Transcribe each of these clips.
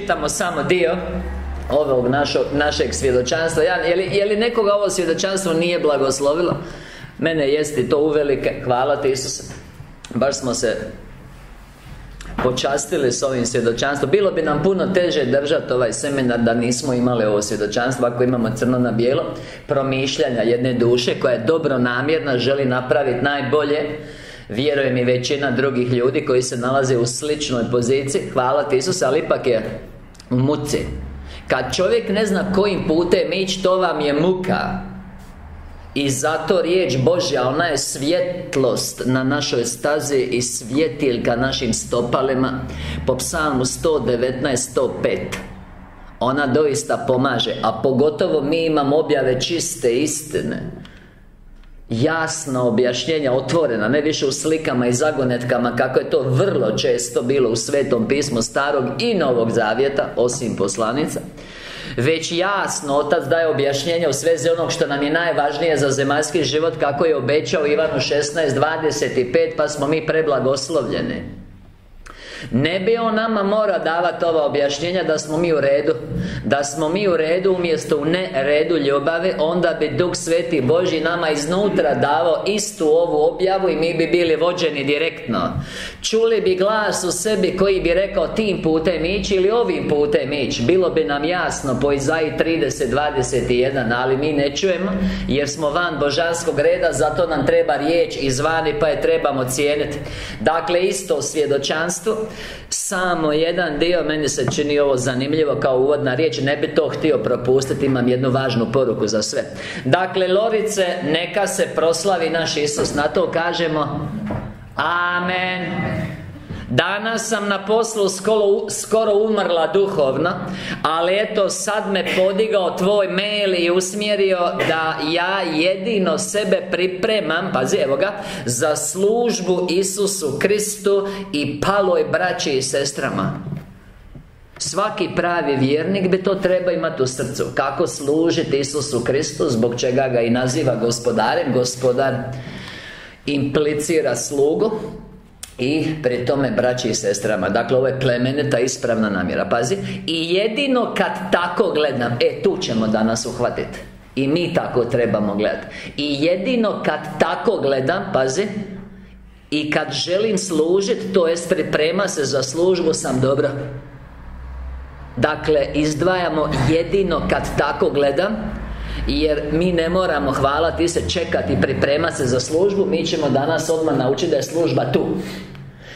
Čitamo samo dio Ovog našog, našeg svjedočanstva. Ja, je, li, je li nekoga ovo svjedočanstvo nije blagoslovilo? Mene jesti to uvelike. Hvala ti Isuse. Baš smo se počastili s ovim svjedočanstvom. Bilo bi nam puno teže držati ovaj seminar Da nismo imali ovo svjedočanstvo Ako imamo crno na bijelo. Promišljanja jedne duše Koja je dobro namjerna Želi napraviti najbolje Vjerujem i većina drugih ljudi Koji se nalaze u sličnoj poziciji. Hvala ti Isus Ali ipak je u muci. Kad čovjek ne zna kojim putem ići To vam je muka. I zato riječ Božja, ona je svjetlost na našoj stazi i svjetiljka našim stopalima. Po psalmu 119, 105 Ona doista pomaže A pogotovo mi imamo objave čiste istine Jasno objašnjenja, otvorena Ne više u slikama i zagonetkama Kako je to vrlo često bilo u Svetom pismu Starog i Novog Zavjeta Osim poslanica već jasno Otac daje objašnjenje u svezi onog što nam je najvažnije za zemaljski život Kako je obećao Ivanu 16.25 Pa smo mi preblagoslovljeni ne bi on nama mora davati ova objašnjenja da smo mi u redu. Da smo mi u redu umjesto u ne redu ljubave Onda bi Duh Sveti Boži nama iznutra davao istu ovu objavu I mi bi bili vođeni direktno. Čuli bi glas u sebi koji bi rekao tim putem ići ili ovim putem ići. Bilo bi nam jasno po Izaji 30.21 Ali mi ne čujemo Jer smo van božanskog reda Zato nam treba riječ izvani pa je trebamo cijeniti. Dakle isto svjedočanstvo samo jedan dio, meni se čini ovo zanimljivo kao uvodna riječ Ne bi to htio propustiti, imam jednu važnu poruku za sve. Dakle, Lorice, neka se proslavi naš Isus. Na to kažemo Amen Danas sam na poslu skoro, skoro umrla duhovno Ali eto sad me podigao tvoj mail i usmjerio Da ja jedino sebe pripremam Pazi evo ga Za službu Isusu Kristu I paloj braći i sestrama. Svaki pravi vjernik bi to treba imati u srcu. Kako služiti Isusu Kristu Zbog čega ga i naziva gospodarem Gospodar implicira slugu i pri tome braći i sestrama Dakle, ovo je plemenita ispravna namjera. Pazi I jedino kad tako gledam E, tu ćemo danas uhvatiti I mi tako trebamo gledati I jedino kad tako gledam Pazi I kad želim služiti To jest priprema se za službu sam dobro. Dakle, izdvajamo jedino kad tako gledam jer mi ne moramo, hvala ti se, čekati pripremati se za službu Mi ćemo danas odmah naučiti da je služba tu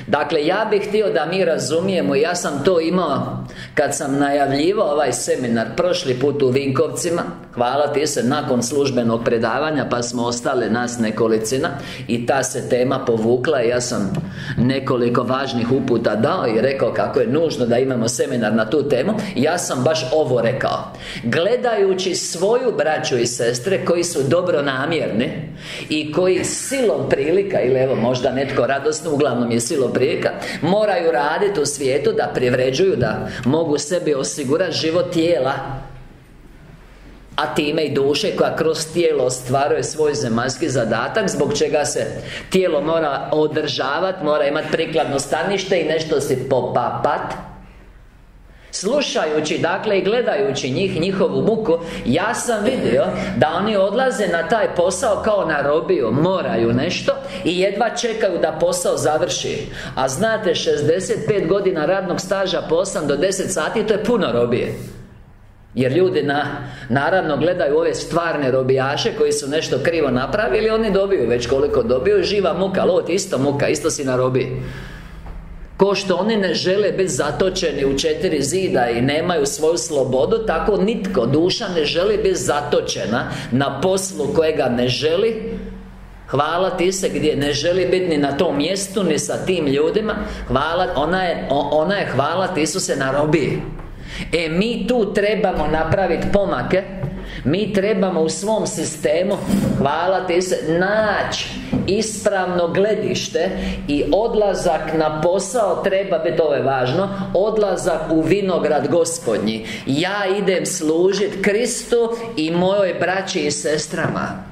Dakle, ja bih htio da mi razumijemo Ja sam to imao Kad sam najavljivao ovaj seminar Prošli put u Vinkovcima. Hvala ti se nakon službenog predavanja Pa smo ostale nas nekolicina I ta se tema povukla. Ja sam nekoliko važnih uputa dao I rekao kako je nužno da imamo seminar na tu temu. Ja sam baš ovo rekao. Gledajući svoju braću i sestre Koji su dobro namjerni I koji silom prilika Ili evo možda netko radosno Uglavnom je silom prijeka Moraju raditi u svijetu da privređuju Da mogu sebi osigurati život tijela a time i duše koja kroz tijelo ostvaruje svoj zemaljski zadatak Zbog čega se tijelo mora održavati Mora imati prikladno stanište i nešto si popapat Slušajući, dakle, i gledajući njih, njihovu muku Ja sam vidio da oni odlaze na taj posao kao na robiju Moraju nešto I jedva čekaju da posao završi. A znate, 65 godina radnog staža po 8 do 10 sati To je puno robije. Jer ljudi na, naravno gledaju ove stvarne robijaše Koji su nešto krivo napravili Oni dobiju već koliko dobiju Živa muka, lot isto muka, isto si na robiji Ko što oni ne žele biti zatočeni u četiri zida I nemaju svoju slobodu Tako nitko, duša ne želi biti zatočena Na poslu kojega ne želi. Hvala ti se gdje ne želi biti ni na tom mjestu Ni sa tim ljudima. Hvala, ona je, ona je hvala ti su se na robiji E, mi tu trebamo napraviti pomake Mi trebamo u svom sistemu Hvala ti se Naći ispravno gledište I odlazak na posao Treba biti, ovo je važno Odlazak u vinograd gospodnji. Ja idem služiti Kristu I mojoj braći i sestrama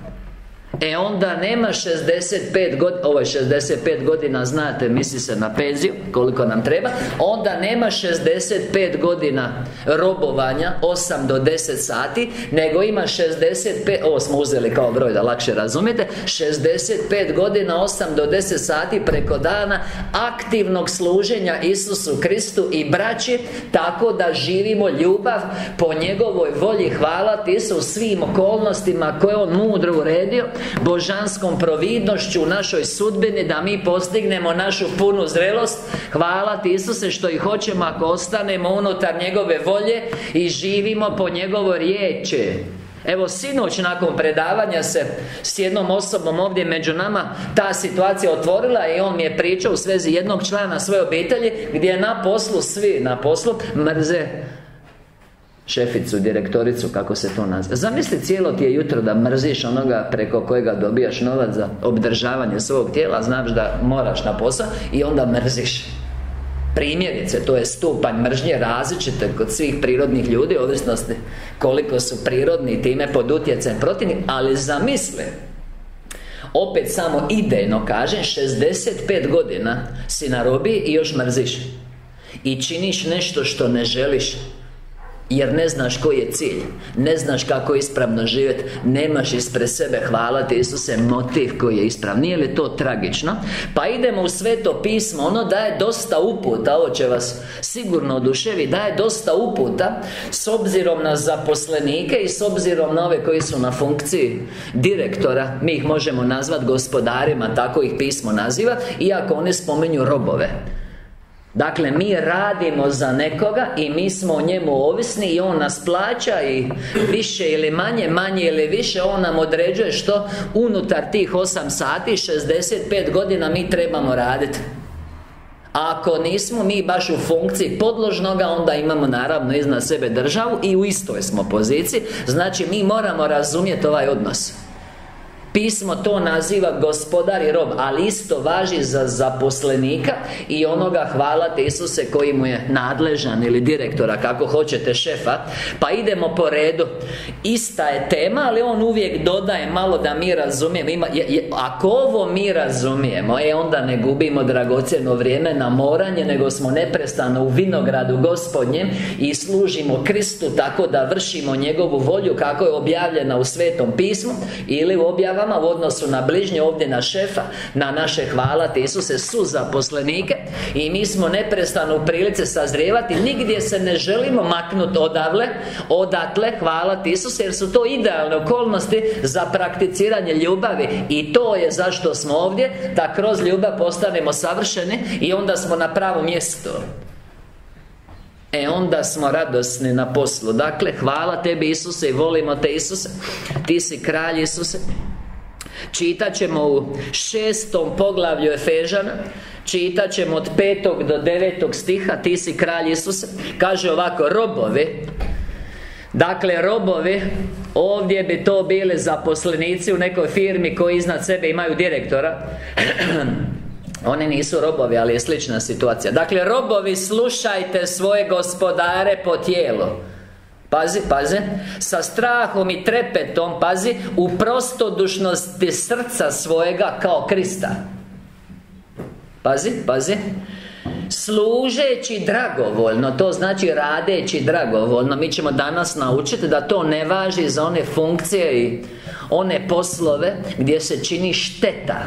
E onda nema 65 godina Ovo je 65 godina, znate, misli se na penziju Koliko nam treba Onda nema 65 godina robovanja 8 do 10 sati Nego ima 65 Ovo smo uzeli kao broj da lakše razumijete 65 godina 8 do 10 sati preko dana Aktivnog služenja Isusu Kristu i braći Tako da živimo ljubav Po njegovoj volji. Hvala ti u svim okolnostima Koje on mudro uredio božanskom providnošću u našoj sudbini da mi postignemo našu punu zrelost. Hvala ti Isuse što i hoćemo ako ostanemo unutar njegove volje i živimo po njegovoj riječi. Evo, sinoć nakon predavanja se s jednom osobom ovdje među nama Ta situacija otvorila i on mi je pričao u svezi jednog člana svoje obitelji Gdje je na poslu, svi na poslu, mrze šeficu, direktoricu, kako se to nazva. Zamisli cijelo ti je jutro da mrziš onoga preko kojega dobijaš novac za obdržavanje svog tijela Znaš da moraš na posao i onda mrziš. Primjerice, to je stupanj mržnje različite kod svih prirodnih ljudi Ovisnosti koliko su prirodni i time pod utjecajem protivnih Ali zamisli opet samo idejno kažem 65 godina si na robi i još mrziš. I činiš nešto što ne želiš jer ne znaš koji je cilj Ne znaš kako ispravno živjeti Nemaš ispred sebe, hvala ti Isuse, motiv koji je ispravan Nije li to tragično? Pa idemo u sveto pismo Ono daje dosta uputa Ovo će vas sigurno oduševi Daje dosta uputa S obzirom na zaposlenike I s obzirom na ove koji su na funkciji direktora Mi ih možemo nazvati gospodarima Tako ih pismo naziva Iako one spomenju robove Dakle, mi radimo za nekoga i mi smo o njemu ovisni i on nas plaća i više ili manje, manje ili više on nam određuje što unutar tih 8 sati, 65 godina mi trebamo raditi. A ako nismo mi baš u funkciji podložnoga Onda imamo naravno iznad sebe državu I u istoj smo poziciji Znači mi moramo razumjeti ovaj odnos Pismo to naziva gospodar i rob Ali isto važi za zaposlenika I onoga hvala Isuse koji mu je nadležan Ili direktora, kako hoćete, šefa. Pa idemo po redu. Ista je tema, ali on uvijek dodaje malo da mi razumijemo. Ima, je, Ako ovo mi razumijemo E onda ne gubimo dragocjeno vrijeme na moranje Nego smo neprestano u vinogradu gospodnjem I služimo Kristu tako da vršimo njegovu volju Kako je objavljena u Svetom pismu Ili u objavama vama u odnosu na bližnje ovdje na šefa Na naše hvala ti Isuse su zaposlenike I mi smo neprestano u prilice sazrijevati. Nigdje se ne želimo maknuti odavle Odatle hvala ti Isuse Jer su to idealne okolnosti za prakticiranje ljubavi. I to je zašto smo ovdje Da kroz ljubav postanemo savršeni I onda smo na pravom mjestu. E onda smo radosni na poslu. Dakle, hvala Tebi Isuse i volimo Te Isuse. Ti si kralj Isuse Čitat ćemo u šestom poglavlju Efežana Čitat ćemo od petog do devetog stiha Ti si kralj Isus Kaže ovako, robovi Dakle, robovi Ovdje bi to bili zaposlenici u nekoj firmi koji iznad sebe imaju direktora. Oni nisu robovi, ali je slična situacija. Dakle, robovi, slušajte svoje gospodare po tijelu Pazi, pazi. Sa strahom i trepetom, pazi U prostodušnosti srca svojega kao Krista. Pazi, pazi. Služeći dragovoljno To znači radeći dragovoljno Mi ćemo danas naučiti da to ne važi za one funkcije i one poslove Gdje se čini šteta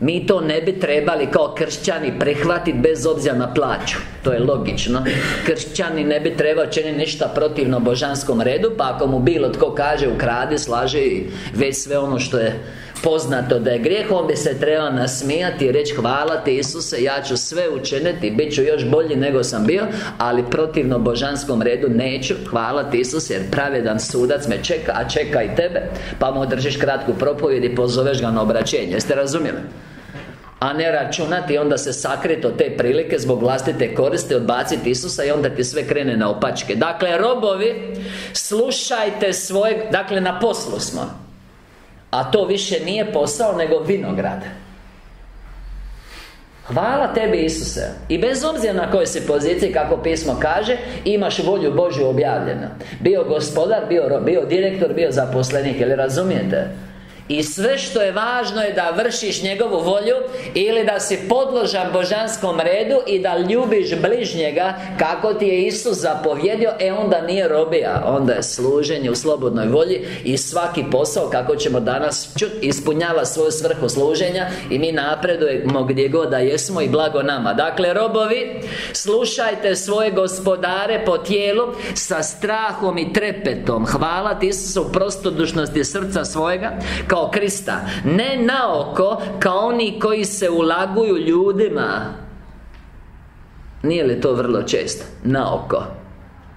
mi to ne bi trebali kao kršćani prihvatiti bez obzira na plaću. To je logično. Kršćani ne bi trebao činiti ništa protivno božanskom redu Pa ako mu bilo tko kaže ukradi, slaže i već sve ono što je poznato da je grijeh On bi se trebao nasmijati i reći hvala ti Isuse Ja ću sve učiniti, bit ću još bolji nego sam bio Ali protivno božanskom redu neću. Hvala ti Isuse jer pravedan sudac me čeka A čeka i tebe Pa mu održiš kratku propovjed i pozoveš ga na obraćenje. Jeste razumjeli? A ne računati onda se sakriti od te prilike Zbog vlastite koriste Odbaciti Isusa i onda ti sve krene na opačke. Dakle, robovi Slušajte svoje Dakle, na poslu smo. A to više nije posao nego vinograd. Hvala tebi Isuse. I bez obzira na kojoj si poziciji Kako pismo kaže Imaš volju Božju objavljenu. Bio gospodar, bio, bio direktor, bio zaposlenik Jel razumijete? I sve što je važno je da vršiš njegovu volju Ili da si podložan božanskom redu I da ljubiš bližnjega Kako ti je Isus zapovjedio E onda nije robija Onda je služenje u slobodnoj volji I svaki posao kako ćemo danas čut Ispunjava svoju svrhu služenja I mi napredujemo gdje god da jesmo I blago nama. Dakle robovi Slušajte svoje gospodare po tijelu Sa strahom i trepetom. Hvala ti Isusu prostodušnosti srca svojega. Kao kao Krista Ne naoko Kao oni koji se ulaguju ljudima. Nije li to vrlo često? Naoko.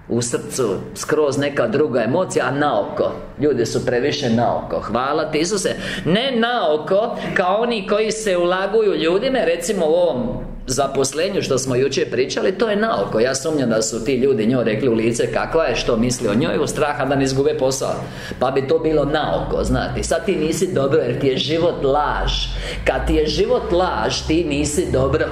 U srcu skroz neka druga emocija, a naoko. Ljudi su previše naoko. Hvala ti Isuse. Ne naoko Kao oni koji se ulaguju ljudima Recimo u ovom zaposlenju što smo jučer pričali To je naoko. Ja sumnjam da su ti ljudi njoj rekli u lice Kakva je, što misli o njoj U straha da ne izgube posao. Pa bi to bilo naoko, znate. Sad ti nisi dobro jer ti je život laž. Kad ti je život laž Ti nisi dobro.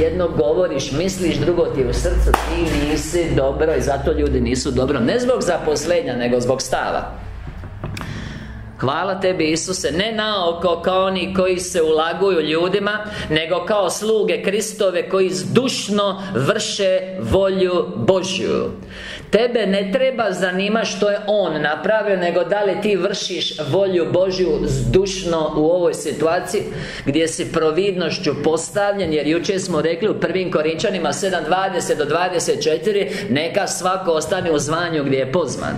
Jedno govoriš, misliš, drugo ti je u srcu Ti nisi dobro I zato ljudi nisu dobro. Ne zbog zaposlenja, nego zbog stava Hvala tebi Isuse Ne naoko kao oni koji se ulaguju ljudima Nego kao sluge Kristove Koji zdušno vrše volju Božju. Tebe ne treba zanima što je On napravio Nego da li ti vršiš volju Božju zdušno u ovoj situaciji Gdje si providnošću postavljen Jer jučer smo rekli u prvim Korinčanima 7.20 do 24 Neka svako ostane u zvanju gdje je pozvan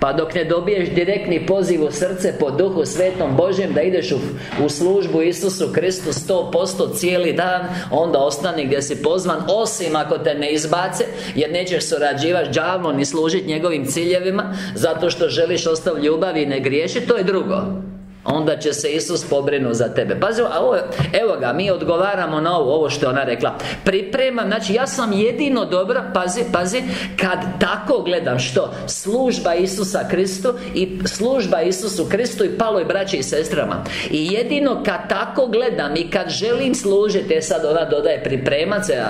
pa dok ne dobiješ direktni poziv u srce po duhu svetom Božjem Da ideš u, u službu Isusu Kristu 100% cijeli dan Onda ostani gdje si pozvan Osim ako te ne izbace Jer nećeš surađivati džavno ni služiti njegovim ciljevima Zato što želiš ostav ljubavi i ne griješi To je drugo Onda će se Isus pobrinu za tebe. Pazi, a ovo, evo ga, mi odgovaramo na ovo, ovo što je ona rekla. Pripremam, znači ja sam jedino dobro, pazi, pazi Kad tako gledam, što? Služba Isusa Kristu I služba Isusu Kristu i paloj braći i sestrama. I jedino kad tako gledam I kad želim služiti E sad ona dodaje pripremat se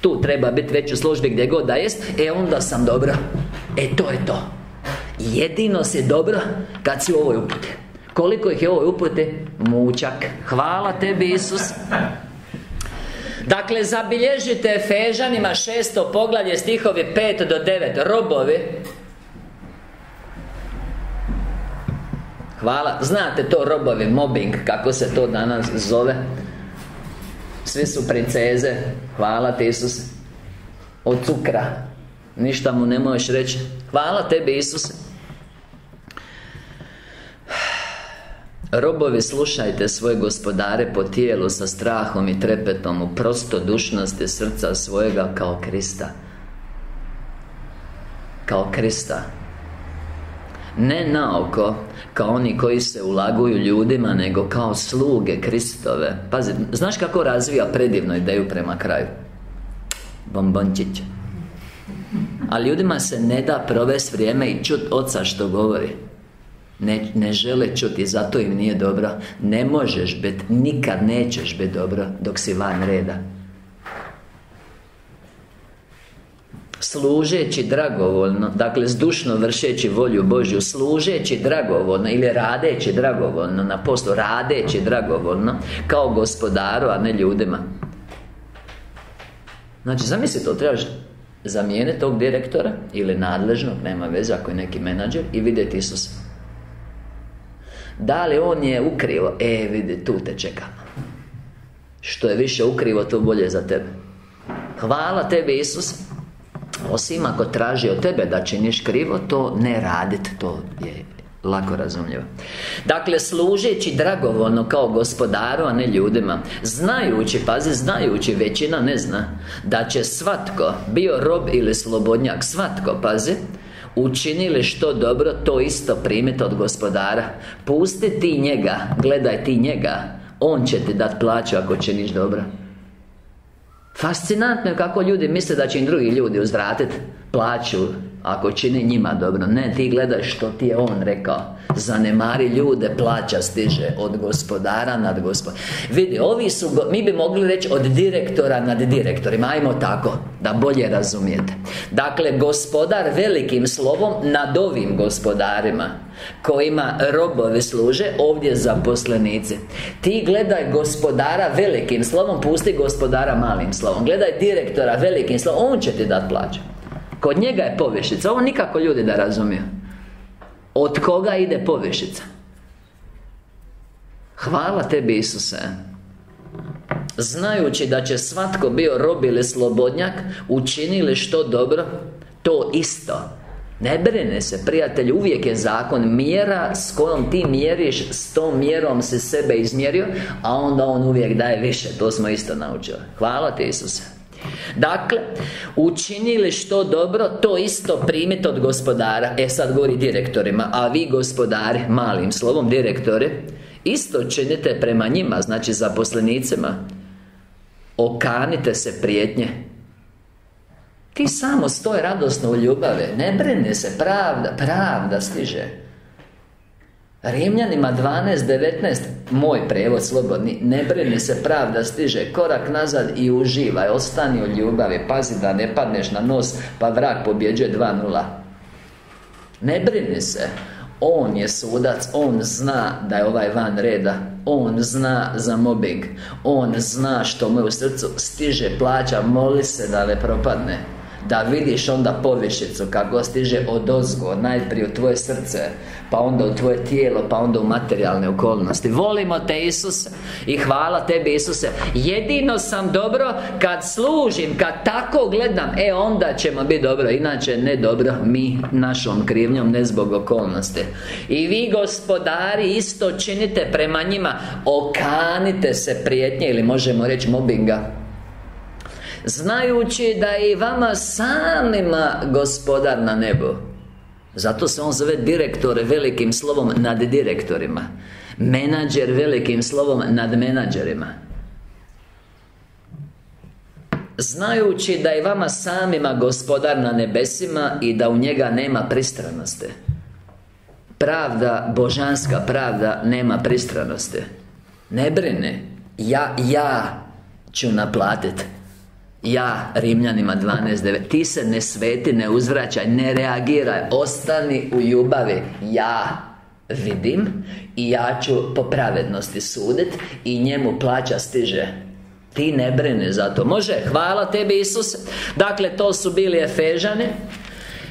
tu treba biti već u službi gdje god da jest E onda sam dobro. E to je to. Jedino si dobro kad si u ovoj uputi koliko ih je ovoj upute? Mučak. Hvala tebi Isus. Dakle, zabilježite Fežanima šesto poglavlje stihovi 5 do 9 Robovi. Hvala, znate to robovi, mobbing, kako se to danas zove? Svi su princeze. Hvala ti Isus. Od cukra. Ništa mu ne možeš reći. Hvala tebi Isus Robovi, slušajte svoje gospodare po tijelu sa strahom i trepetom u prostodušnosti srca svojega kao Krista. Kao Krista. Ne naoko kao oni koji se ulaguju ljudima Nego kao sluge Kristove. Pazi, znaš kako razvija predivnu ideju prema kraju? Bombončić. A ljudima se ne da provesti vrijeme i čut oca što govori ne, ne žele čuti, zato im nije dobro. Ne možeš biti, nikad nećeš biti dobro Dok si van reda. Služeći dragovoljno Dakle, zdušno vršeći volju Božju Služeći dragovoljno Ili radeći dragovoljno Na poslu radeći dragovoljno Kao gospodaru, a ne ljudima. Znači, zamisli to, trebaš zamijeniti tog direktora Ili nadležnog, nema veze ako je neki menadžer I vidjeti Isusa da li on je ukrivo? E, vidi, tu te čekam. Što je više ukrivo, to bolje za tebe. Hvala tebi, Isus. Osim ako traži od tebe da činiš krivo To ne radit, to je lako razumljivo. Dakle, služeći dragovoljno kao gospodaru, a ne ljudima Znajući, pazi, znajući, većina ne zna Da će svatko, bio rob ili slobodnjak Svatko, pazi Učinili što dobro, to isto primite od gospodara. Pusti ti njega, gledaj ti njega. On će ti dati plaću ako činiš dobro. Fascinantno je kako ljudi misle da će im drugi ljudi uzvratiti plaću Ako čini njima dobro. Ne, ti gledaj što ti je on rekao. Zanemari ljude, plaća stiže Od gospodara nad gospod Vidi, ovi su, mi bi mogli reći Od direktora nad direktorima Ajmo tako, da bolje razumijete. Dakle, gospodar velikim slovom Nad ovim gospodarima Kojima robovi služe Ovdje zaposlenici. Ti gledaj gospodara velikim slovom Pusti gospodara malim slovom. Gledaj direktora velikim slovom On će ti dati plaću Kod njega je povišica Ovo nikako ljudi da razumiju. Od koga ide povišica Hvala tebi Isuse. Znajući da će svatko bio rob ili slobodnjak Učinili što dobro To isto. Ne brine se, prijatelj, uvijek je zakon Mjera s kojom ti mjeriš S tom mjerom se sebe izmjerio A onda on uvijek daje više. To smo isto naučili. Hvala ti Isuse Dakle, učinili što dobro To isto primite od gospodara. E sad govori direktorima A vi gospodari, malim slovom direktori Isto činite prema njima Znači zaposlenicima. Okanite se prijetnje. Ti samo stoj radosno u ljubave Ne brini se, pravda, pravda stiže Rimljanima 12.19 Moj prevod slobodni Ne brini se, pravda stiže Korak nazad i uživaj Ostani u ljubavi Pazi da ne padneš na nos Pa vrak pobjeđuje 2.0 Ne brini se on je sudac, on zna da je ovaj van reda On zna za mobbing On zna što mu u srcu stiže plaća Moli se da ne propadne da vidiš onda povišicu kako stiže od ozgo Najprije u tvoje srce Pa onda u tvoje tijelo Pa onda u materijalne okolnosti. Volimo te Isuse I hvala tebi Isuse. Jedino sam dobro kad služim Kad tako gledam E onda ćemo biti dobro. Inače ne dobro Mi našom krivnjom Ne zbog okolnosti. I vi gospodari isto činite prema njima. Okanite se prijetnje Ili možemo reći mobinga Znajući da je i vama samima gospodar na nebo Zato se on zove direktor velikim slovom nad direktorima. Menadžer velikim slovom nad menadžerima. Znajući da je vama samima gospodar na nebesima I da u njega nema pristranosti. Pravda, božanska pravda nema pristranosti. Ne brine. Ja, ja ću naplatiti ja, Rimljanima 12.9 Ti se ne sveti, ne uzvraćaj, ne reagiraj Ostani u ljubavi. Ja vidim I ja ću po pravednosti sudit I njemu plaća stiže. Ti ne brini za to. Može, hvala tebi Isus Dakle, to su bili Efežani.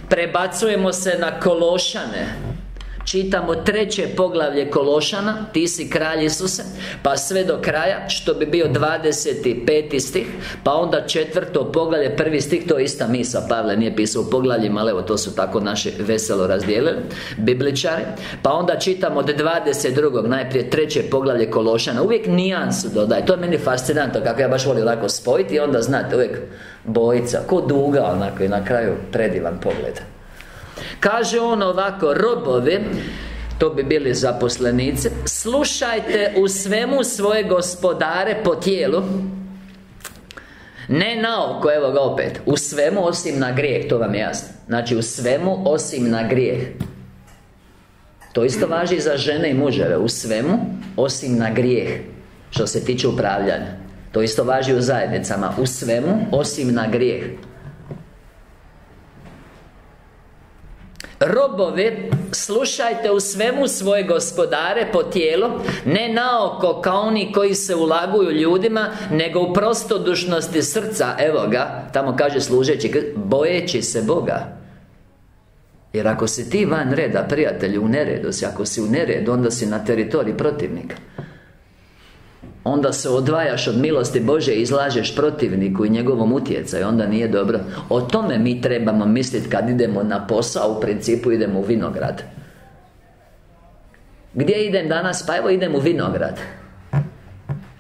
Prebacujemo se na Kološane Čitamo treće poglavlje Kološana Ti si kralj Isuse Pa sve do kraja Što bi bio 25. stih Pa onda četvrto poglavlje Prvi stih To je ista misa Pavle nije pisao u poglavljima Ali evo to su tako naši veselo razdijelili Bibličari Pa onda čitamo od 22. Najprije treće poglavlje Kološana Uvijek nijansu dodaj To je meni fascinantno Kako ja baš volim lako spojiti I onda znate uvijek bojica Ko duga onako I na kraju predivan pogled Kaže on ovako Robovi to bi bili zaposlenici Slušajte u svemu svoje gospodare po tijelu Ne na oko, evo ga opet U svemu osim na grijeh, to vam je jasno. Znači u svemu osim na grijeh. To isto važi za žene i muževe U svemu osim na grijeh Što se tiče upravljanja. To isto važi u zajednicama U svemu osim na grijeh Robovi, slušajte u svemu svoje gospodare po tijelu Ne naoko kao oni koji se ulaguju ljudima Nego u prostodušnosti srca. Evo ga, tamo kaže služeći Bojeći se Boga. Jer ako si ti van reda, prijatelju, u neredu si Ako si u neredu, onda si na teritoriji protivnika Onda se odvajaš od milosti Bože i izlažeš protivniku i njegovom utjecaju Onda nije dobro O tome mi trebamo misliti kad idemo na posao U principu idemo u vinograd Gdje idem danas? Pa evo idem u vinograd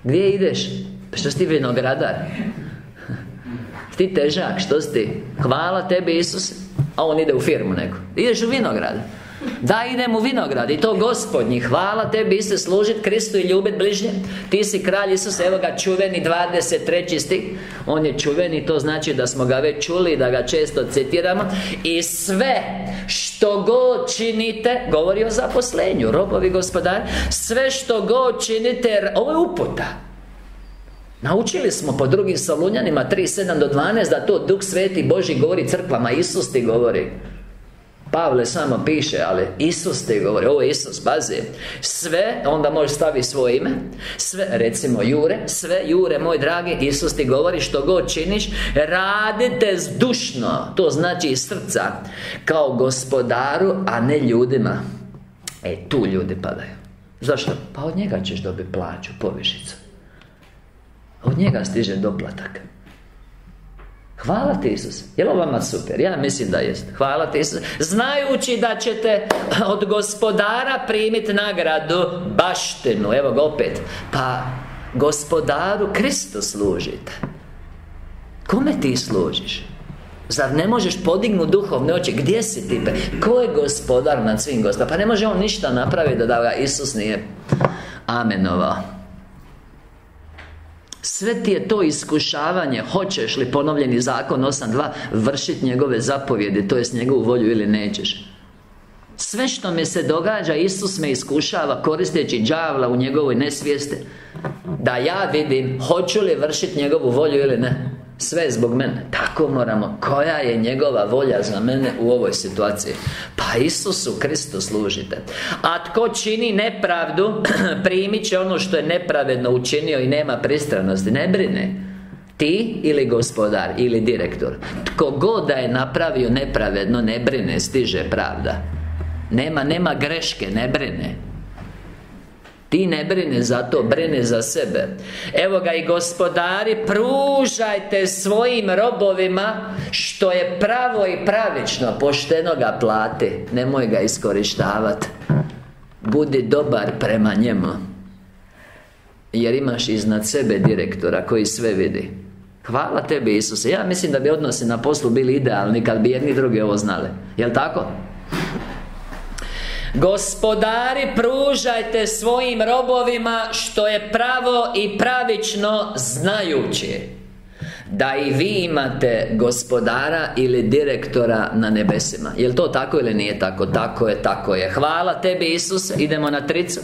Gdje ideš? Pa što si vinogradar? ti težak, što si? Hvala tebi Isus A on ide u firmu neku Ideš u vinograd Da idem u vinograd i to gospodnji Hvala tebi iste služit Kristu i ljubit bližnje. Ti si kralj Isus, evo ga čuveni 23. stih. On je čuveni, to znači da smo ga već čuli Da ga često citiramo. I sve što god činite Govori o zaposlenju, robovi gospodar Sve što god činite Ovo je uputa. Naučili smo po drugim Solunjanima 3.7 do 12 Da to Duh Sveti Boži govori crkvama Isus ti govori Pavle samo piše, ali Isus ti govori, ovo Isus, bazi Sve, onda možeš staviti svoje ime Sve, recimo Jure Sve, Jure, moj dragi, Isus ti govori Što god činiš, radite zdušno. To znači iz srca Kao gospodaru, a ne ljudima. E, tu ljudi padaju. Zašto? Pa od njega ćeš dobiti plaću, povišicu. Od njega stiže doplatak Hvala ti Isus Je li vama super? Ja mislim da jest Hvala ti Isus Znajući da ćete od gospodara primiti nagradu Baštinu Evo ga opet Pa gospodaru Kristu služite Kome ti služiš? Zar ne možeš podignuti duhovne oči? Gdje si ti? Ko je gospodar nad svim gospodarima? Pa ne može on ništa napraviti da ga Isus nije amenovao sve ti je to iskušavanje Hoćeš li ponovljeni zakon 8.2 Vršiti njegove zapovjede To jest njegovu volju ili nećeš? Sve što mi se događa Isus me iskušava Koristeći đavla u njegovoj nesvijesti Da ja vidim Hoću li vršiti njegovu volju ili ne sve zbog mene. Tako moramo. Koja je njegova volja za mene u ovoj situaciji? Pa Isusu Kristu služite. A tko čini nepravdu Primit će ono što je nepravedno učinio I nema pristranosti. Ne brine. Ti ili gospodar ili direktor. Tko god da je napravio nepravedno Ne brine, stiže pravda. Nema, nema greške, ne brine ti ne brine za to, brine za sebe. Evo ga i gospodari Pružajte svojim robovima Što je pravo i pravično Pošteno ga plati. Nemoj ga iskorištavati Budi dobar prema njemu Jer imaš iznad sebe direktora Koji sve vidi. Hvala tebi Isuse. Ja mislim da bi odnosi na poslu bili idealni Kad bi jedni drugi ovo znali. Jel' tako? Gospodari, pružajte svojim robovima Što je pravo i pravično znajući Da i vi imate gospodara ili direktora na nebesima. Jel to tako ili nije tako? Tako je, tako je. Hvala tebi Isus Idemo na tricu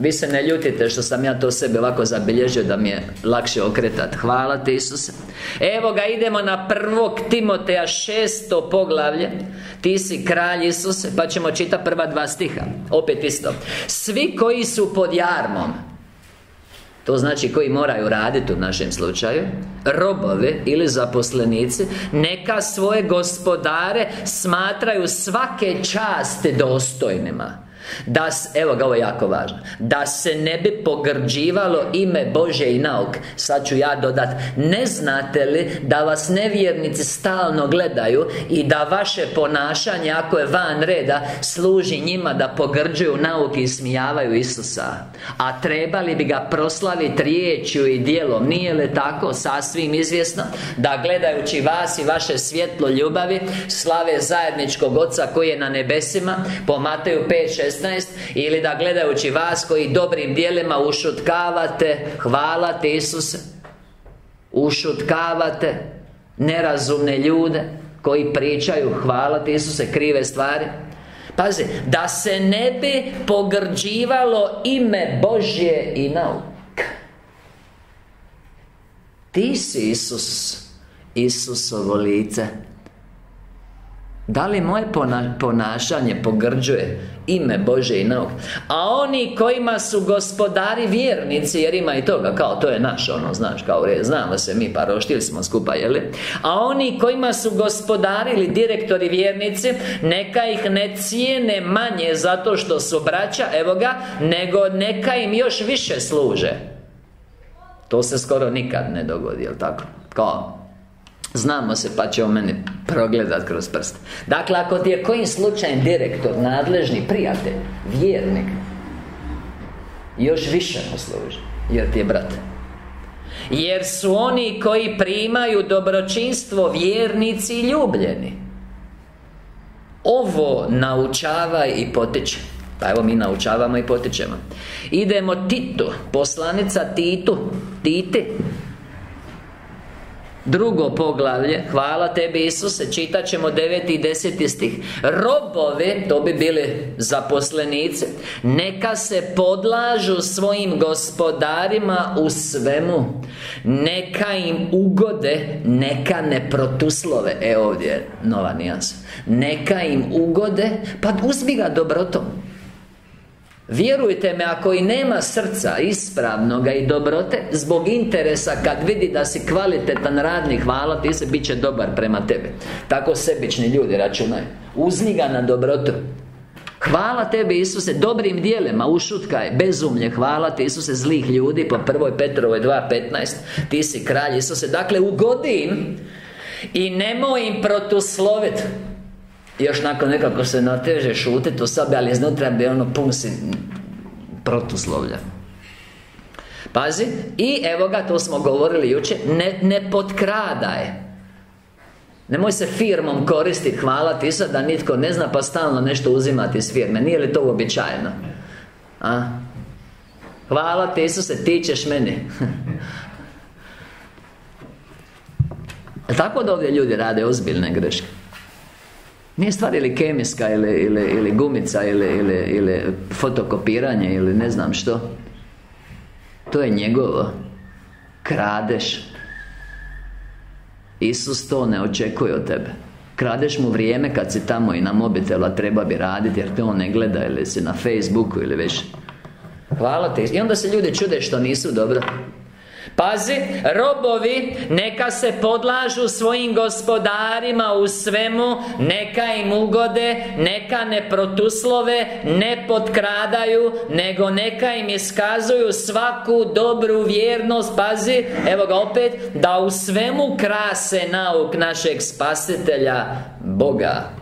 vi se ne ljutite što sam ja to sebi ovako zabilježio da mi je lakše okretati Hvala ti Isuse. Evo ga idemo na prvog Timoteja šesto poglavlje. Ti si kralj Isuse Pa ćemo čitati prva dva stiha. Opet isto. Svi koji su pod jarmom to znači koji moraju raditi u našem slučaju Robove ili zaposlenici Neka svoje gospodare Smatraju svake časti dostojnima da, evo ga, ovo je jako važno. Da se ne bi pogrđivalo ime Bože i nauk. Sad ću ja dodat Ne znate li da vas nevjernici stalno gledaju I da vaše ponašanje, ako je van reda Služi njima da pogrđuju nauk i smijavaju Isusa? A trebali bi ga proslaviti riječju i dijelom Nije li tako sasvim izvjesno Da gledajući vas i vaše svjetlo ljubavi Slave zajedničkog Oca koji je na nebesima Po Mateju 5, 16 Ili da gledajući vas koji dobrim dijelima ušutkavate Hvala te Isuse. Ušutkavate Nerazumne ljude Koji pričaju Hvala te Isuse Krive stvari. Pazi Da se ne bi pogrđivalo ime Božje i nauk. Ti si Isus Isusovo lice da li moje ponašanje pogrđuje ime Bože i nauk? A oni kojima su gospodari vjernici Jer ima i toga, kao to je naš ono, znaš, kao re, znamo se mi pa roštili smo skupa, jeli A oni kojima su gospodari ili direktori vjernici Neka ih ne cijene manje zato što su braća, evo ga Nego neka im još više služe. To se skoro nikad ne dogodi, jel tako? Kao Znamo se pa će o meni progledat kroz prst. Dakle, ako ti je kojim slučajem direktor, nadležni prijatelj, vjernik Još više mu služi Jer ti je brat. Jer su oni koji primaju dobročinstvo vjernici i ljubljeni. Ovo naučavaj i potiče. Pa evo mi naučavamo i potičemo. Idemo Titu Poslanica Titu Titi Drugo poglavlje Hvala tebi Isuse Čitat ćemo deveti i deseti stih. Robove, to bi bili zaposlenice Neka se podlažu svojim gospodarima u svemu. Neka im ugode Neka ne protuslove. E ovdje je nova nijansa. Neka im ugode Pa uzmi ga dobrotom Vjerujte me, ako i nema srca ispravnoga i dobrote Zbog interesa kad vidi da si kvalitetan radnik Hvala ti se, bit će dobar prema tebe Tako sebični ljudi računaju. Uzmi ga na dobrotu. Hvala tebi Isuse dobrim dijelima ušutkaj bezumlje hvala ti Isuse zlih ljudi po prvoj Petrovoj 2.15 ti si kralj Isuse. Dakle ugodim i nemoj im protusloviti još nakon nekako se nateže šutiti u sobi Ali iznutra bi ono pun si protuslovlja Pazi I evo ga, to smo govorili jučer Ne, ne potkradaj Nemoj se firmom koristiti Hvala ti sad da nitko ne zna Pa stalno nešto uzimati iz firme. Nije li to uobičajeno? A? Hvala ti Isuse, ti ćeš meni. Tako da ovdje ljudi rade ozbiljne greške nije stvar ili kemijska ili, ili, ili gumica ili, ili, ili fotokopiranje ili ne znam što. To je njegovo. Kradeš. Isus to ne očekuje od tebe. Kradeš mu vrijeme kad si tamo i na mobitelu, a treba bi raditi jer te on ne gleda ili si na Facebooku ili već. Hvala ti. I onda se ljudi čude što nisu dobro Pazi, robovi neka se podlažu svojim gospodarima u svemu Neka im ugode, neka ne protuslove, ne potkradaju Nego neka im iskazuju svaku dobru vjernost. Pazi, evo ga opet Da u svemu krase nauk našeg spasitelja Boga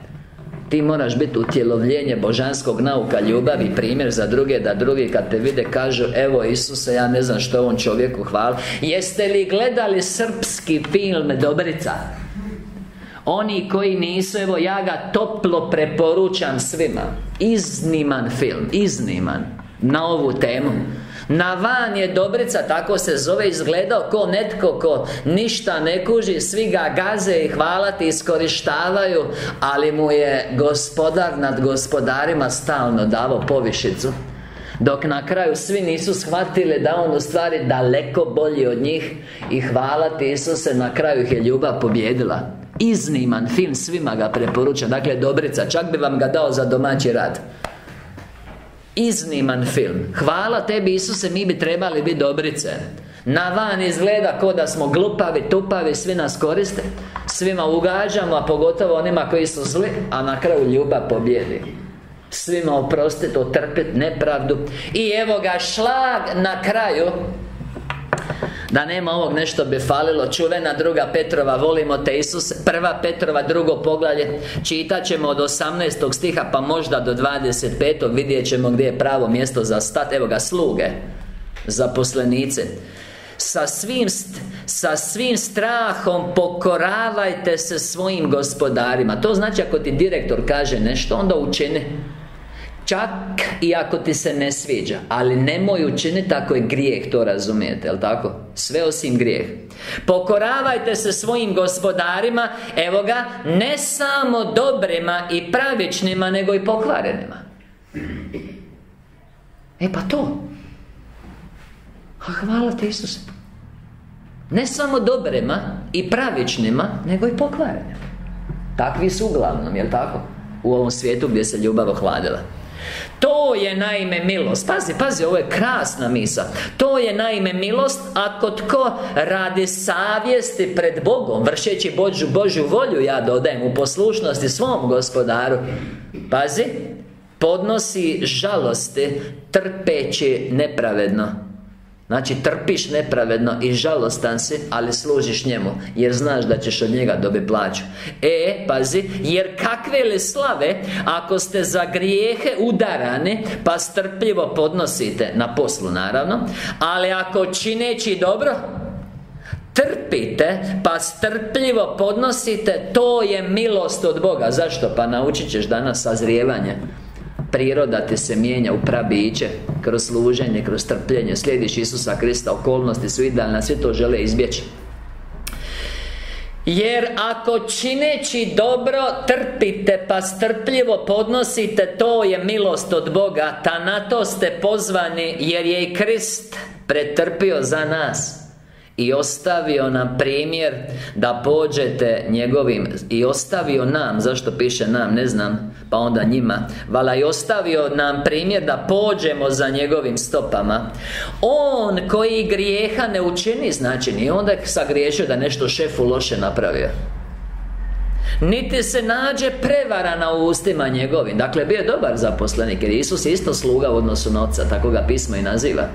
ti moraš biti utjelovljenje božanskog nauka ljubavi Primjer za druge Da drugi kad te vide kažu Evo Isuse ja ne znam što ovom čovjeku hvala. Jeste li gledali srpski film Dobrica? Oni koji nisu, evo ja ga toplo preporučam svima. Izniman film, izniman. Na ovu temu na van je Dobrica, tako se zove, izgledao ko netko ko ništa ne kuži Svi ga gaze i hvalati, iskorištavaju Ali mu je gospodar nad gospodarima stalno davo povišicu dok na kraju svi nisu shvatili da on u stvari daleko bolji od njih I hvala ti Isuse, na kraju ih je ljubav pobjedila Izniman film, svima ga preporuča. Dakle, Dobrica, čak bi vam ga dao za domaći rad Izniman film. Hvala tebi Isuse, mi bi trebali biti dobrice. Na van izgleda ko da smo glupavi, tupavi, svi nas koriste Svima ugađamo, a pogotovo onima koji su zli A na kraju ljubav pobjedi. Svima oprostiti, otrpiti nepravdu. I evo ga šlag na kraju da nema ovog nešto bi falilo. Čuvena druga Petrova Volimo te Isus Prva Petrova drugo poglavlje. Čitat ćemo od 18. stiha Pa možda do 25. Vidjet ćemo gdje je pravo mjesto za stat. Evo ga sluge Zaposlenice. Sa svim, sa svim strahom pokoravajte se svojim gospodarima. To znači ako ti direktor kaže nešto Onda učini Čak i ako ti se ne sviđa Ali nemoj učiniti ako je grijeh To razumijete, jel tako? Sve osim grijeh Pokoravajte se svojim gospodarima Evo ga Ne samo dobrima i pravičnima Nego i pokvarenima. E pa to. A hvala ti Isuse. Ne samo dobrima i pravičnima Nego i pokvarenima. Takvi su uglavnom, jel tako? U ovom svijetu gdje se ljubav ohladila to je naime milost. Pazi, pazi, ovo je krasna misa To je naime milost Ako tko radi savjesti pred Bogom Vršeći Božju, Božju volju Ja dodajem u poslušnosti svom gospodaru Pazi Podnosi žalosti Trpeći nepravedno Znači, trpiš nepravedno i žalostan si Ali služiš njemu Jer znaš da ćeš od njega dobiti plaću. E, pazi Jer kakve li slave Ako ste za grijehe udarani Pa strpljivo podnosite Na poslu, naravno Ali ako čineći dobro Trpite, pa strpljivo podnosite To je milost od Boga. Zašto? Pa naučit ćeš danas sazrijevanje Priroda te se mijenja u prabiće Kroz služenje, kroz trpljenje. Slijediš Isusa Krista Okolnosti su idealne, svi to žele izbjeći. Jer ako čineći dobro trpite pa strpljivo podnosite To je milost od Boga Ta na to ste pozvani jer je i Krist pretrpio za nas i ostavio nam primjer da pođete njegovim I ostavio nam, zašto piše nam, ne znam Pa onda njima Vala i ostavio nam primjer da pođemo za njegovim stopama. On koji grijeha ne učini Znači, nije onda sagriješio da nešto šefu loše napravio. Niti se nađe prevarana u ustima njegovim. Dakle, bio je dobar zaposlenik Jer Isus je isto sluga u odnosu na oca Tako ga pismo i naziva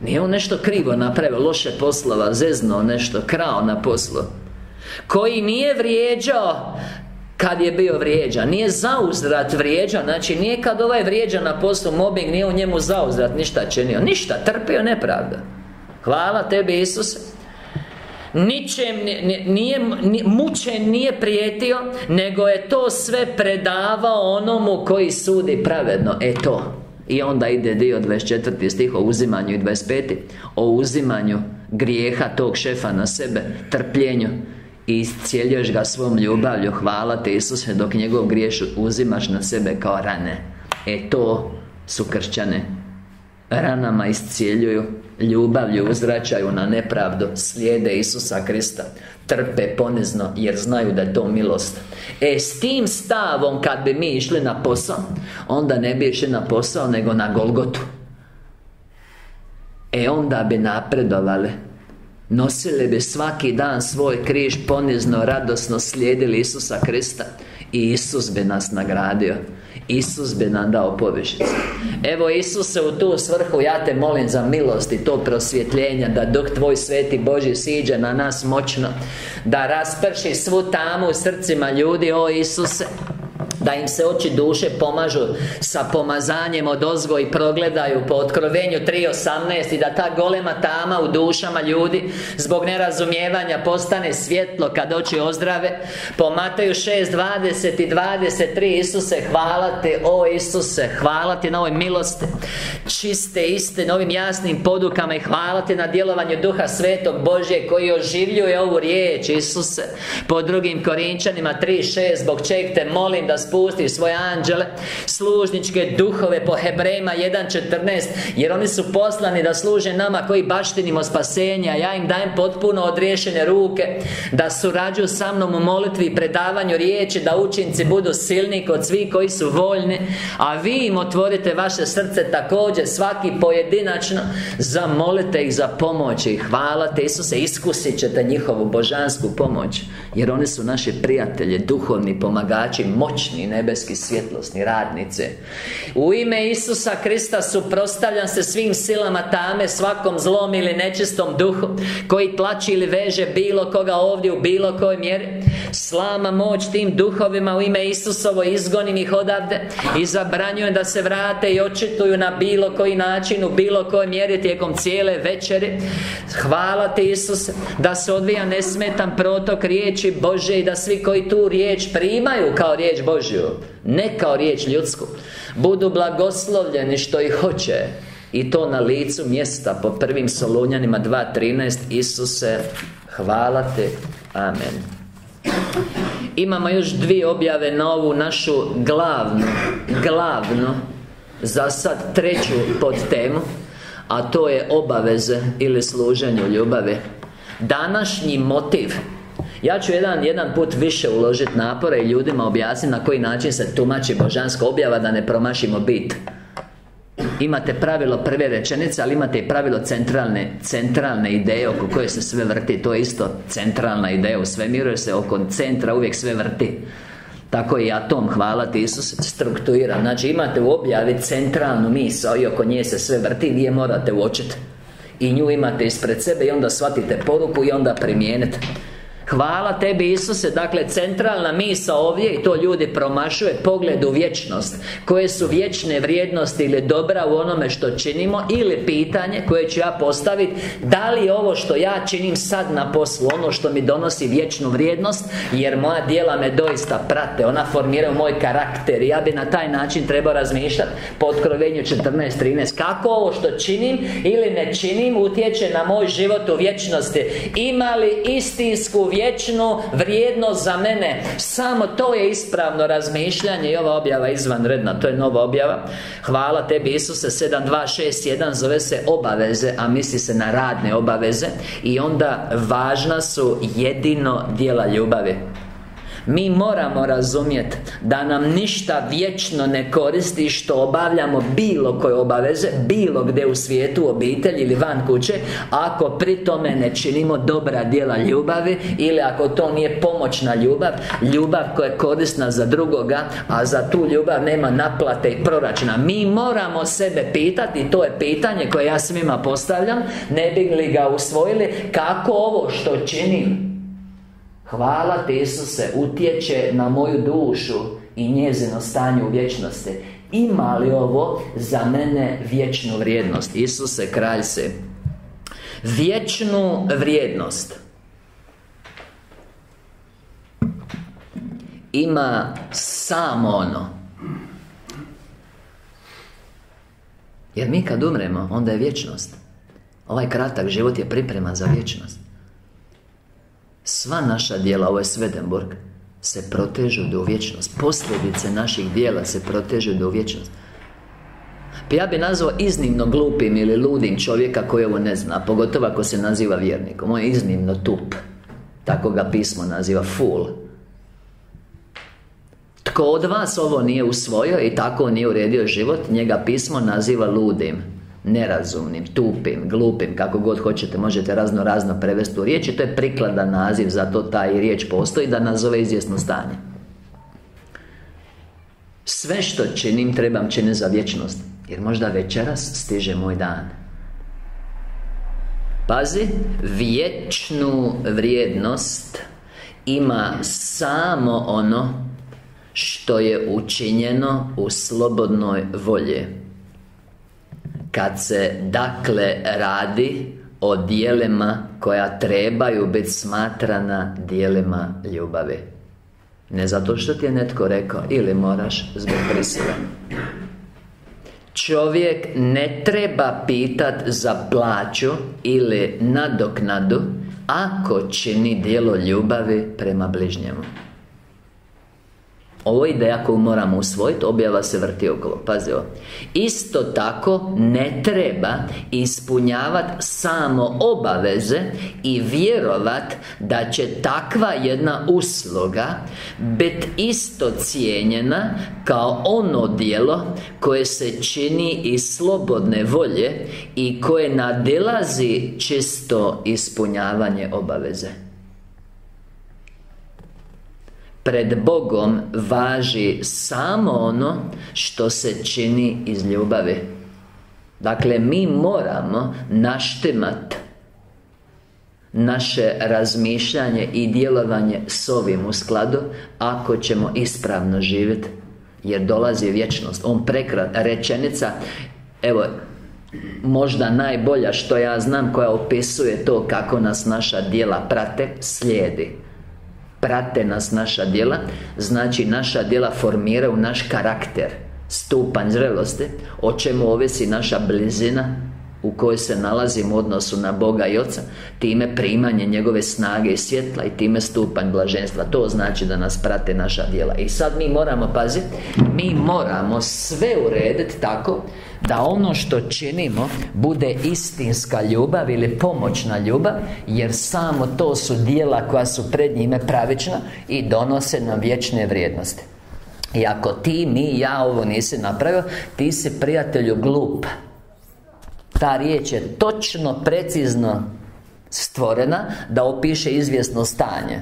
nije on nešto krivo napravio, loše poslova, zezno nešto, krao na poslu. Koji nije vrijeđao kad je bio vrijeđan. Nije zauzrat vrijeđan Znači nije kad ovaj vrijeđa na poslu mobbing Nije u njemu zauzrat ništa činio. Ništa, trpio nepravda Hvala tebi Isuse. Ničem nije, mučen nije prijetio Nego je to sve predavao onomu koji sudi pravedno. E to i onda ide dio 24. stih o uzimanju i 25. O uzimanju grijeha tog šefa na sebe Trpljenju I iscijeljuješ ga svom ljubavlju Hvala te Isuse dok njegov griješ uzimaš na sebe kao rane E to su kršćane Ranama iscijeljuju Ljubavlju uzračaju na nepravdu Slijede Isusa Krista. Trpe ponizno jer znaju da je to milost. E s tim stavom kad bi mi išli na posao Onda ne bi išli na posao nego na Golgotu. E onda bi napredovali. Nosili bi svaki dan svoj križ ponizno, radosno slijedili Isusa Krista. I Isus bi nas nagradio Isus bi nam dao povišicu Evo Isuse u tu svrhu ja te molim za milost i to prosvjetljenja Da dok Tvoj Sveti Boži siđe na nas moćno Da rasprši svu tamu u srcima ljudi O Isuse da im se oči duše pomažu sa pomazanjem od ozgo i progledaju po otkrovenju 3.18 i da ta golema tama u dušama ljudi zbog nerazumijevanja postane svjetlo kad oči ozdrave. Po Mateju 6.20 i 23 Isuse hvala te o Isuse hvala ti na ovoj milosti. Čiste iste ovim jasnim podukama i hvala ti na djelovanju Duha Svetog Božje koji oživljuje ovu riječ Isuse. Po drugim Korinčanima 3.6 zbog čeg te molim da spusti svoje anđele Služničke duhove po Hebrejima 1.14 Jer oni su poslani da služe nama koji baštinimo spasenja Ja im dajem potpuno odriješene ruke Da surađuju sa mnom u molitvi i predavanju riječi Da učinci budu silni kod svih koji su voljni A vi im otvorite vaše srce također Svaki pojedinačno Zamolite ih za pomoć I hvala te Isuse Iskusit ćete njihovu božansku pomoć Jer oni su naši prijatelji Duhovni pomagači Moćni nebeski svjetlosni radnice. U ime Isusa Krista suprostavljam se svim silama tame Svakom zlom ili nečistom duhu Koji tlači ili veže bilo koga ovdje u bilo kojoj mjeri. Slama moć tim duhovima u ime Isusovo Izgonim ih odavde I zabranjujem da se vrate i očituju na bilo koji način U bilo kojoj mjeri tijekom cijele večeri. Hvala ti Isuse Da se odvija nesmetan protok riječi Bože I da svi koji tu riječ primaju kao riječ Bože Božju Ne kao riječ ljudsku Budu blagoslovljeni što ih hoće I to na licu mjesta Po prvim Solunjanima 2.13 Isuse, hvala te. Amen. Imamo još dvije objave na ovu našu glavnu Glavnu Za sad treću pod temu A to je obaveze ili služenje ljubavi Današnji motiv ja ću jedan, jedan put više uložiti napore i ljudima objasniti na koji način se tumači božanska objava da ne promašimo bit. Imate pravilo prve rečenice, ali imate i pravilo centralne, centralne ideje oko koje se sve vrti. To je isto centralna ideja u svemiru jer se oko centra uvijek sve vrti. Tako i atom, hvala ti Isus, struktuira Znači imate u objavi centralnu misao i oko nje se sve vrti Vi je morate uočiti I nju imate ispred sebe i onda shvatite poruku i onda primijenite Hvala tebi Isuse. Dakle, centralna misa ovdje I to ljudi promašuje Pogled u vječnost. Koje su vječne vrijednosti ili dobra u onome što činimo Ili pitanje koje ću ja postaviti Da li ovo što ja činim sad na poslu Ono što mi donosi vječnu vrijednost Jer moja djela me doista prate. Ona formiraju moj karakter I ja bi na taj način trebao razmišljati Po otkrovenju 14.13 Kako ovo što činim ili ne činim Utječe na moj život u vječnosti? Ima li istinsku vječnu vrijednost za mene. Samo to je ispravno razmišljanje I ova objava izvanredna To je nova objava. Hvala tebi Isuse 7261 Zove se obaveze A misli se na radne obaveze I onda važna su jedino dijela ljubavi mi moramo razumjeti da nam ništa vječno ne koristi što obavljamo bilo koje obaveze Bilo gdje u svijetu, obitelji ili van kuće Ako pri tome ne činimo dobra djela ljubavi Ili ako to nije pomoćna ljubav Ljubav koja je korisna za drugoga A za tu ljubav nema naplate i proračuna. Mi moramo sebe pitati I to je pitanje koje ja svima postavljam Ne bi li ga usvojili Kako ovo što činim Hvala ti Isuse utječe na moju dušu i njezino stanje u vječnosti. Ima li ovo za mene vječnu vrijednost? Isuse, kralj se Vječnu vrijednost. Ima samo ono. Jer mi kad umremo, onda je vječnost. Ovaj kratak život je priprema za vječnost Sva naša dijela, ovo je Svedenborg Se protežu do vječnost Posljedice naših dijela se protežu do vječnost pa ja bi nazvao iznimno glupim ili ludim čovjeka koji ovo ne zna Pogotovo ako se naziva vjernikom. On je iznimno tup. Tako ga pismo naziva Fool. Tko od vas ovo nije usvojio i tako nije uredio život Njega pismo naziva ludim Nerazumnim, tupim, glupim, kako god hoćete Možete razno razno prevesti u riječi. To je prikladan naziv, zato taj riječ postoji Da nazove izvjesno stanje. Sve što činim, trebam činiti za vječnost Jer možda večeras stiže moj dan. Pazi, vječnu vrijednost Ima samo ono Što je učinjeno u slobodnoj volje kad se dakle radi o dijelima koja trebaju biti smatrana dijelima ljubavi. Ne zato što ti je netko rekao Ili moraš zbog prisile. Čovjek ne treba pitat za plaću Ili nadoknadu Ako čini dijelo ljubavi prema bližnjemu ovo je ideja koju moramo usvojiti, objava se vrti okolo, pazi ovo. Isto tako ne treba ispunjavati samo obaveze i vjerovat da će takva jedna usluga biti isto cijenjena kao ono dijelo koje se čini iz slobodne volje i koje nadilazi čisto ispunjavanje obaveze Pred Bogom važi samo ono što se čini iz ljubavi. Dakle, mi moramo naštimat Naše razmišljanje i djelovanje s ovim u skladu Ako ćemo ispravno živjeti Jer dolazi vječnost. On prekrat, rečenica Evo, možda najbolja što ja znam Koja opisuje to kako nas naša djela prate Slijedi Prate nas naša djela Znači naša djela formiraju naš karakter Stupanj zrelosti O čemu ovisi naša blizina u kojoj se nalazimo u odnosu na Boga i Oca Time primanje njegove snage i svjetla I time stupanj blaženstva. To znači da nas prate naša djela. I sad mi moramo paziti Mi moramo sve urediti tako Da ono što činimo Bude istinska ljubav ili pomoćna ljubav Jer samo to su djela koja su pred njime pravična I donose nam vječne vrijednosti. I ako ti, mi, ja ovo nisi napravio Ti si prijatelju glup ta riječ je točno, precizno stvorena Da opiše izvjesno stanje.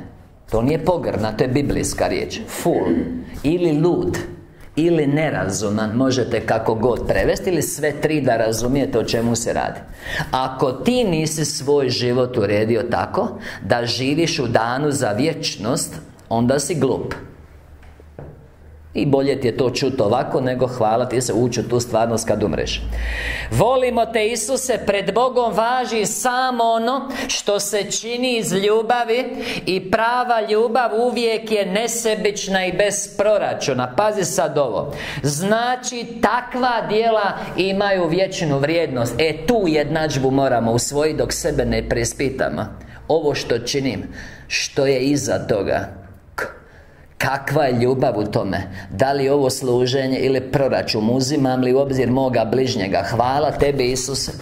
To nije pogrna, to je biblijska riječ. Full. Ili lud ili nerazuman Možete kako god prevesti Ili sve tri da razumijete o čemu se radi. Ako ti nisi svoj život uredio tako Da živiš u danu za vječnost Onda si glup i bolje ti je to čuti ovako nego hvala ti se ući u tu stvarnost kad umreš. Volimo te Isuse, pred Bogom važi samo ono što se čini iz ljubavi I prava ljubav uvijek je nesebična i bez proračuna. Pazi sad ovo. Znači takva djela imaju vječnu vrijednost. E tu jednadžbu moramo usvojiti dok sebe ne prespitamo Ovo što činim Što je iza toga Kakva je ljubav u tome? Da li ovo služenje ili proračun? Uzimam li u obzir moga bližnjega? Hvala tebi Isuse.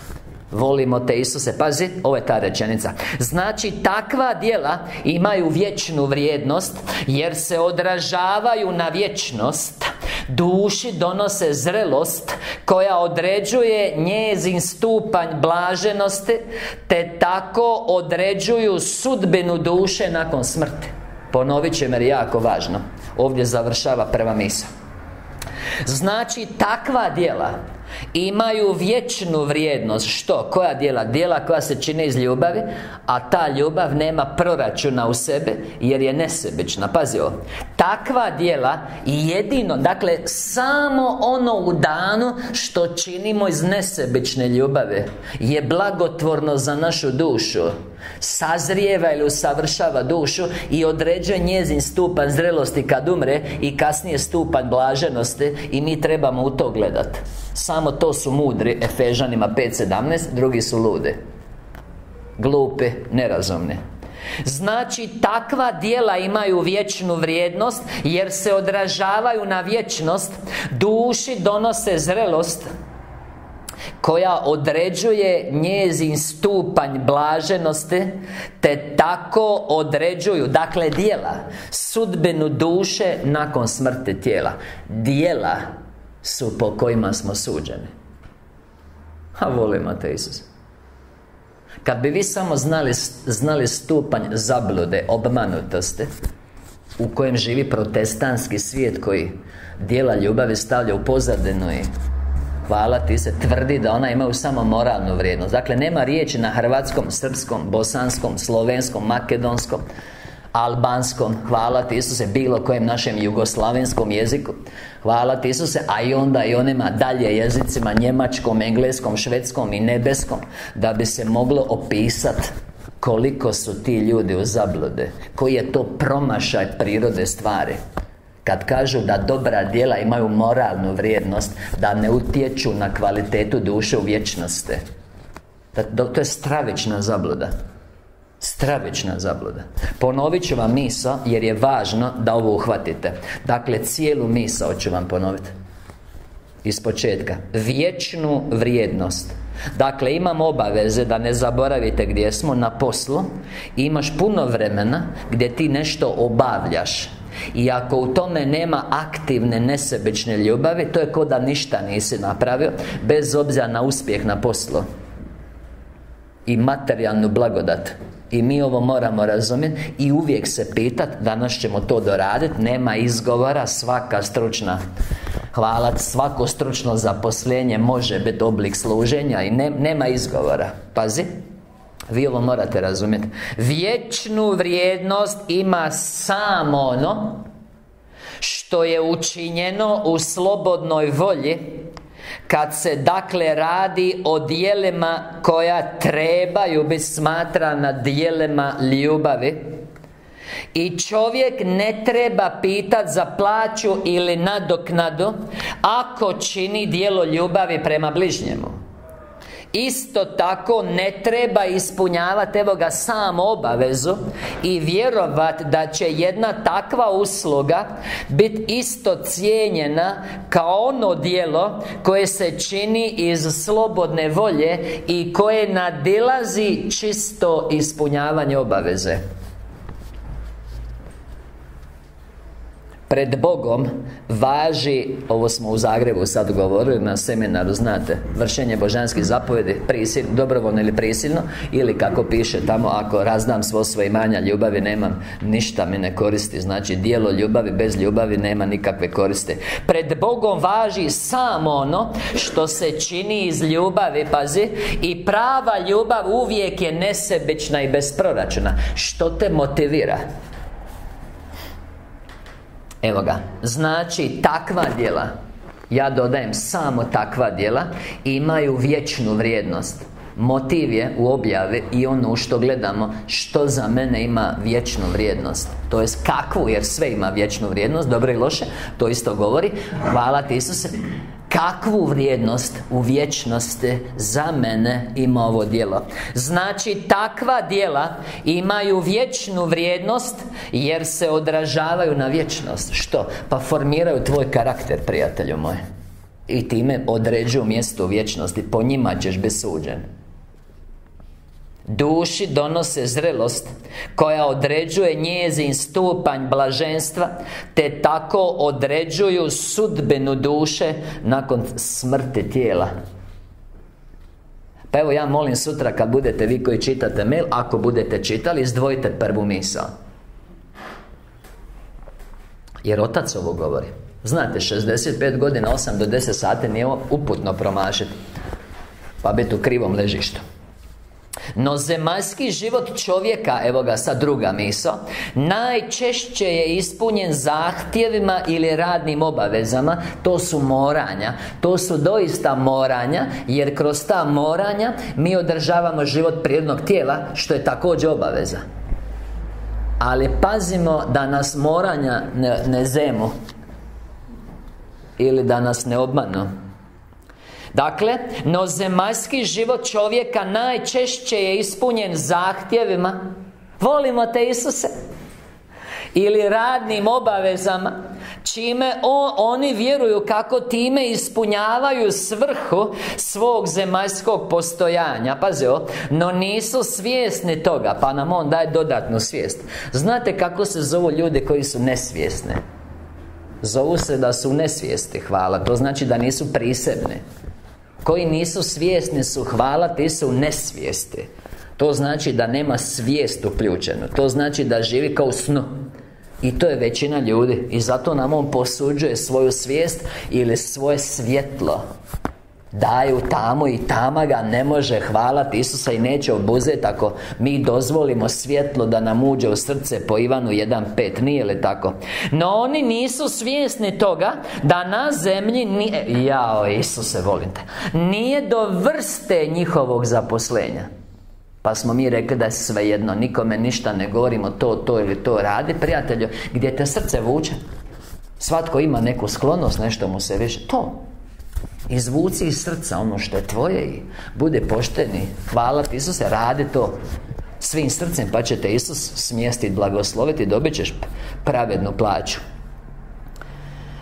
Volimo te Isuse. Pazi, ovo je ta rečenica. Znači, takva djela imaju vječnu vrijednost Jer se odražavaju na vječnost. Duši donose zrelost Koja određuje njezin stupanj blaženosti Te tako određuju sudbinu duše nakon smrti Ponovit ću jer je jako važno. Ovdje završava prva misa Znači, takva djela Imaju vječnu vrijednost. Što? Koja djela? Djela koja se čine iz ljubavi A ta ljubav nema proračuna u sebe Jer je nesebična. Pazi ovo. Takva djela jedino Dakle, samo ono u danu Što činimo iz nesebične ljubave Je blagotvorno za našu dušu. Sazrijeva ili usavršava dušu I određuje njezin stupanj zrelosti kad umre I kasnije stupanj blaženosti I mi trebamo u to gledati Samo to su mudri Efežanima 5.17 Drugi su lude Glupe, nerazumne Znači, takva dijela imaju vječnu vrijednost Jer se odražavaju na vječnost. Duši donose zrelost koja određuje njezin stupanj blaženosti te tako određuju dakle dijela sudbenu duše nakon smrti tijela. Dijela su po kojima smo suđeni. A volimo te Isus kad bi vi samo znali, znali stupanj zablude, obmanutosti U kojem živi protestantski svijet koji dijela ljubavi stavlja u pozadinu i Hvala ti se tvrdi da ona imaju samo moralnu vrijednost. Dakle, nema riječi na hrvatskom, srpskom, bosanskom, slovenskom, makedonskom Albanskom Hvala ti Isuse Bilo kojem našem jugoslavenskom jeziku. Hvala ti Isuse A i onda i onima dalje jezicima Njemačkom, engleskom, švedskom i nebeskom Da bi se moglo opisati Koliko su ti ljudi u zablude Koji je to promašaj prirode stvari. Kad kažu da dobra djela imaju moralnu vrijednost Da ne utječu na kvalitetu duše u vječnosti. To je stravična zabluda Stravična zabluda. Ponovit ću vam misa jer je važno da ovo uhvatite. Dakle, cijelu misa ću vam ponoviti Iz početka. Vječnu vrijednost. Dakle, imam obaveze da ne zaboravite gdje smo na poslu. Imaš puno vremena gdje ti nešto obavljaš. I ako u tome nema aktivne, nesebične ljubavi To je ko da ništa nisi napravio Bez obzira na uspjeh na poslu. I materijalnu blagodat i mi ovo moramo razumjeti I uvijek se pitat Danas ćemo to doraditi Nema izgovora Svaka stručna Hvala Svako stručno zaposlenje Može biti oblik služenja I nema izgovora. Pazi vi ovo morate razumjeti Vječnu vrijednost ima samo ono Što je učinjeno u slobodnoj volji kad se dakle radi o dijelima koja trebaju biti smatrana dijelima ljubavi i čovjek ne treba pitati za plaću ili nadoknadu Ako čini dijelo ljubavi prema bližnjemu Isto tako ne treba ispunjavati evo ga sam obavezu I vjerovat da će jedna takva usluga Biti isto cijenjena kao ono dijelo Koje se čini iz slobodne volje I koje nadilazi čisto ispunjavanje obaveze Pred Bogom važi, ovo smo u Zagrebu sad govorili na seminaru, znate Vršenje božanskih zapovedi, prisil, dobrovoljno ili prisilno Ili kako piše tamo, ako razdam svo svoje imanja, ljubavi nemam Ništa mi ne koristi, znači dijelo ljubavi bez ljubavi nema nikakve koriste Pred Bogom važi samo ono što se čini iz ljubavi, pazi I prava ljubav uvijek je nesebična i bez proračuna Što te motivira? Evo ga. Znači, takva djela. Ja dodajem samo takva djela Imaju vječnu vrijednost Motiv je u objavi i ono što gledamo Što za mene ima vječnu vrijednost. To jest kakvu, jer sve ima vječnu vrijednost Dobro i loše, to isto govori. Hvala ti Isuse. Kakvu vrijednost u vječnosti za mene ima ovo djelo? Znači, takva djela imaju vječnu vrijednost Jer se odražavaju na vječnost. Što? Pa formiraju tvoj karakter, prijatelju moj. I time određuju mjesto u vječnosti. Po njima ćeš biti suđen Duši donose zrelost Koja određuje njezin stupanj blaženstva Te tako određuju sudbenu duše Nakon smrti tijela. Pa evo ja molim sutra kad budete vi koji čitate mail Ako budete čitali, izdvojite prvu misao. Jer Otac ovo govori. Znate, 65 godina, 8 do 10 sati nije uputno promašiti. Pa biti u krivom ležištu no zemaljski život čovjeka, evo ga sad druga miso Najčešće je ispunjen zahtjevima ili radnim obavezama To su moranja. To su doista moranja Jer kroz ta moranja Mi održavamo život prirodnog tijela Što je također obaveza. Ali pazimo da nas moranja ne, ne zemu Ili da nas ne obmanu Dakle, no zemaljski život čovjeka najčešće je ispunjen zahtjevima. Volimo te Isuse. Ili radnim obavezama Čime oni vjeruju kako time ispunjavaju svrhu svog zemaljskog postojanja. Pazi No nisu svjesni toga Pa nam on daje dodatnu svijest. Znate kako se zovu ljudi koji su nesvjesni? Zovu se da su nesvijesti, hvala. To znači da nisu prisebni koji nisu svjesni su hvala ti su nesvijesti. To znači da nema svijest uključeno To znači da živi kao snu. I to je većina ljudi. I zato nam on posuđuje svoju svijest Ili svoje svjetlo Daju tamo i tama ga ne može hvalati Isusa i neće obuzeti Ako mi dozvolimo svjetlo da nam uđe u srce Po Ivanu 1.5 Nije li tako? No oni nisu svjesni toga Da na zemlji nije Jao Isuse volim te. Nije do vrste njihovog zaposlenja. Pa smo mi rekli da je svejedno Nikome ništa ne govorimo to, to ili to radi. Prijatelju, gdje te srce vuče? Svatko ima neku sklonost, nešto mu se više To Izvuci iz srca ono što je tvoje i bude pošteni. Hvala ti Isuse, radi to svim srcem pa će te Isus smjestiti, blagosloviti Dobit ćeš pravednu plaću.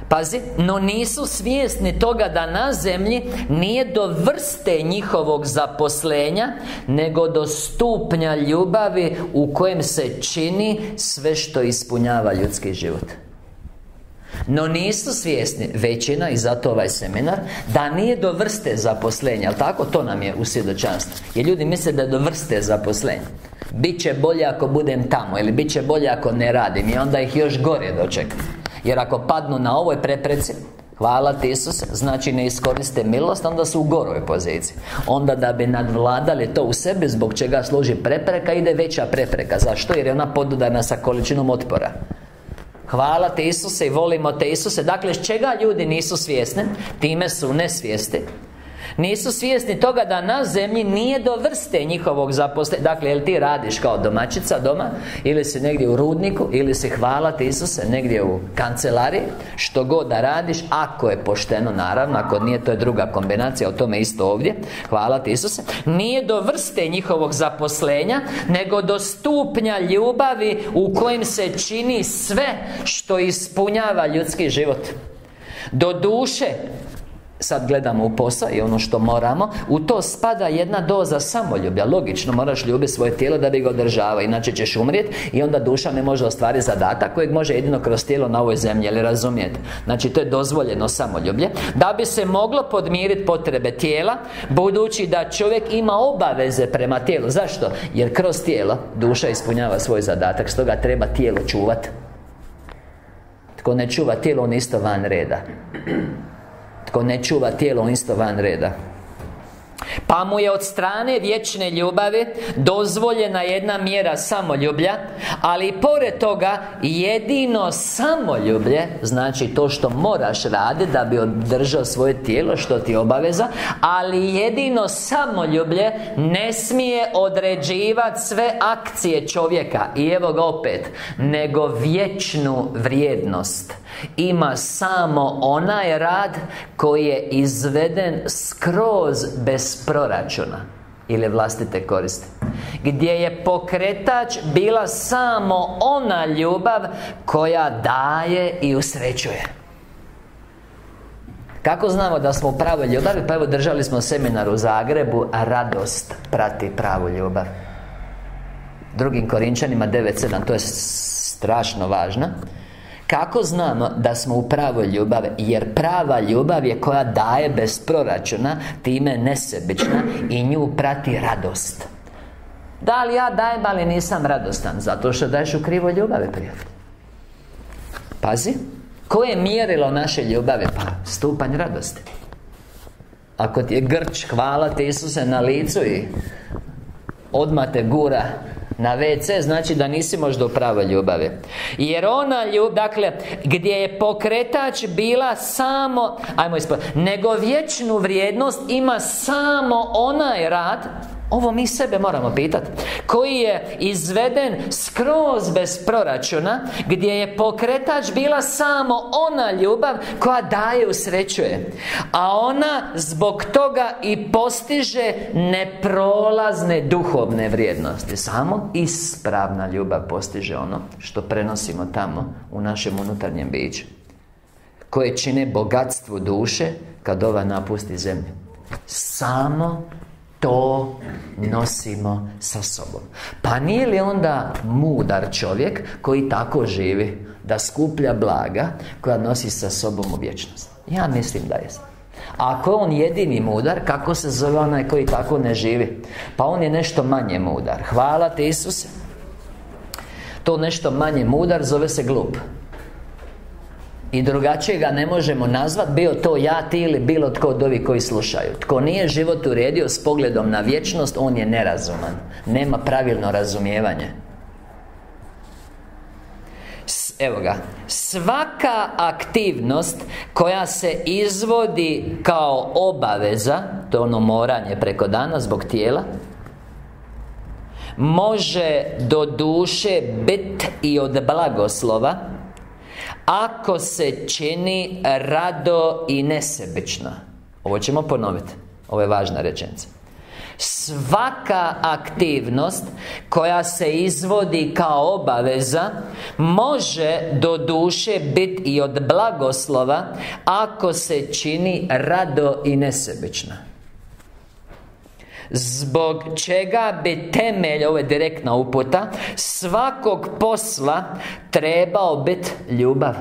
Pazi, no nisu svjesni toga da na zemlji Nije do vrste njihovog zaposlenja Nego do stupnja ljubavi U kojem se čini sve što ispunjava ljudski život no nisu svjesni, većina i zato ovaj seminar Da nije do vrste zaposlenja, ali tako? To nam je u svjedočanstvu. Jer ljudi misle da je do vrste zaposlenja. Biće bolje ako budem tamo Ili bit će bolje ako ne radim I onda ih još gore dočekam. Jer ako padnu na ovoj prepreci Hvala ti Isuse Znači ne iskoriste milost Onda su u goroj poziciji. Onda da bi nadvladali to u sebi Zbog čega služi prepreka Ide veća prepreka. Zašto? Jer je ona podudana sa količinom otpora Hvala te Isuse i volimo te Isuse Dakle, čega ljudi nisu svjesni? Time su nesvijesti Nisu svjesni toga da na zemlji nije do vrste njihovog zaposlenja Dakle, jel ti radiš kao domaćica doma? Ili si negdje u rudniku? Ili si, hvala ti Isuse, negdje u kancelariji? Što god da radiš Ako je pošteno, naravno Ako nije, to je druga kombinacija O tome isto ovdje. Hvala ti Isuse. Nije do vrste njihovog zaposlenja Nego do stupnja ljubavi U kojem se čini sve Što ispunjava ljudski život. Do duše sad gledamo u posao i ono što moramo U to spada jedna doza samoljublja. Logično, moraš ljubiti svoje tijelo da bi ga održava Inače ćeš umrijeti I onda duša ne može ostvariti zadatak Kojeg može jedino kroz tijelo na ovoj zemlji Jel razumijete? Znači to je dozvoljeno samoljublje. Da bi se moglo podmiriti potrebe tijela Budući da čovjek ima obaveze prema tijelu. Zašto? Jer kroz tijelo duša ispunjava svoj zadatak Stoga treba tijelo čuvati Tko ne čuva tijelo, on isto van reda Tko ne čuva tijelo, isto van reda pa mu je od strane vječne ljubavi Dozvoljena jedna mjera samoljublja Ali pored toga Jedino samoljublje Znači to što moraš raditi Da bi održao svoje tijelo Što ti je obaveza Ali jedino samoljublje Ne smije određivati sve akcije čovjeka. I evo ga opet Nego vječnu vrijednost. Ima samo onaj rad koji je izveden skroz bez proračuna ili vlastite koristi Gdje je pokretač bila samo ona ljubav koja daje i usrećuje. Kako znamo da smo u pravoj ljubavi? Pa evo držali smo seminar u Zagrebu A radost prati pravu ljubav. Drugim Korinčanima 9.7 To je strašno važno kako znamo da smo u pravoj ljubavi? Jer prava ljubav je koja daje bez proračuna Time nesebična I nju prati radost Da li ja dajem, ali nisam radostan Zato što daješ u krivoj ljubavi, prijatelj Pazi Koje je mjerilo naše ljubavi? Pa, stupanj radosti Ako ti je grč, hvala ti Isuse na licu i Odmah te gura na WC znači da nisi možda u pravoj ljubavi. Jer ona ljubav, dakle Gdje je pokretač bila samo Ajmo ispod Nego vječnu vrijednost ima samo onaj rad ovo mi sebe moramo pitati Koji je izveden skroz bez proračuna Gdje je pokretač bila samo ona ljubav Koja daje usrećuje A ona zbog toga i postiže neprolazne duhovne vrijednosti. Samo ispravna ljubav postiže ono Što prenosimo tamo u našem unutarnjem biću Koje čine bogatstvo duše Kad ova napusti zemlju. Samo to nosimo sa sobom. Pa nije li onda mudar čovjek koji tako živi Da skuplja blaga koja nosi sa sobom u vječnost? Ja mislim da jest. Ako je on jedini mudar, kako se zove onaj koji tako ne živi? Pa on je nešto manje mudar. Hvala ti Isuse. To nešto manje mudar zove se glup i drugačije ga ne možemo nazvat Bio to ja, ti ili bilo tko od ovih koji slušaju. Tko nije život uredio s pogledom na vječnost On je nerazuman. Nema pravilno razumijevanje. Evo ga. Svaka aktivnost Koja se izvodi kao obaveza To ono moranje preko dana zbog tijela Može do duše bit i od blagoslova ako se čini rado i nesebično Ovo ćemo ponoviti Ovo je važna rečenica Svaka aktivnost koja se izvodi kao obaveza Može do duše biti i od blagoslova Ako se čini rado i nesebično Zbog čega bi temelj, ovo je direktna uputa Svakog posla trebao biti ljubav?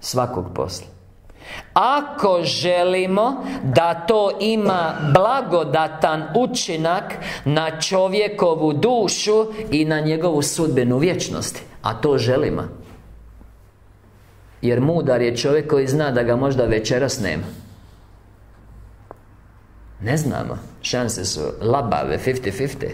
Svakog posla. Ako želimo da to ima blagodatan učinak na čovjekovu dušu i na njegovu sudbenu vječnosti A to želimo. Jer mudar je čovjek koji zna da ga možda večeras nema ne znamo. Šanse su labave, 50-50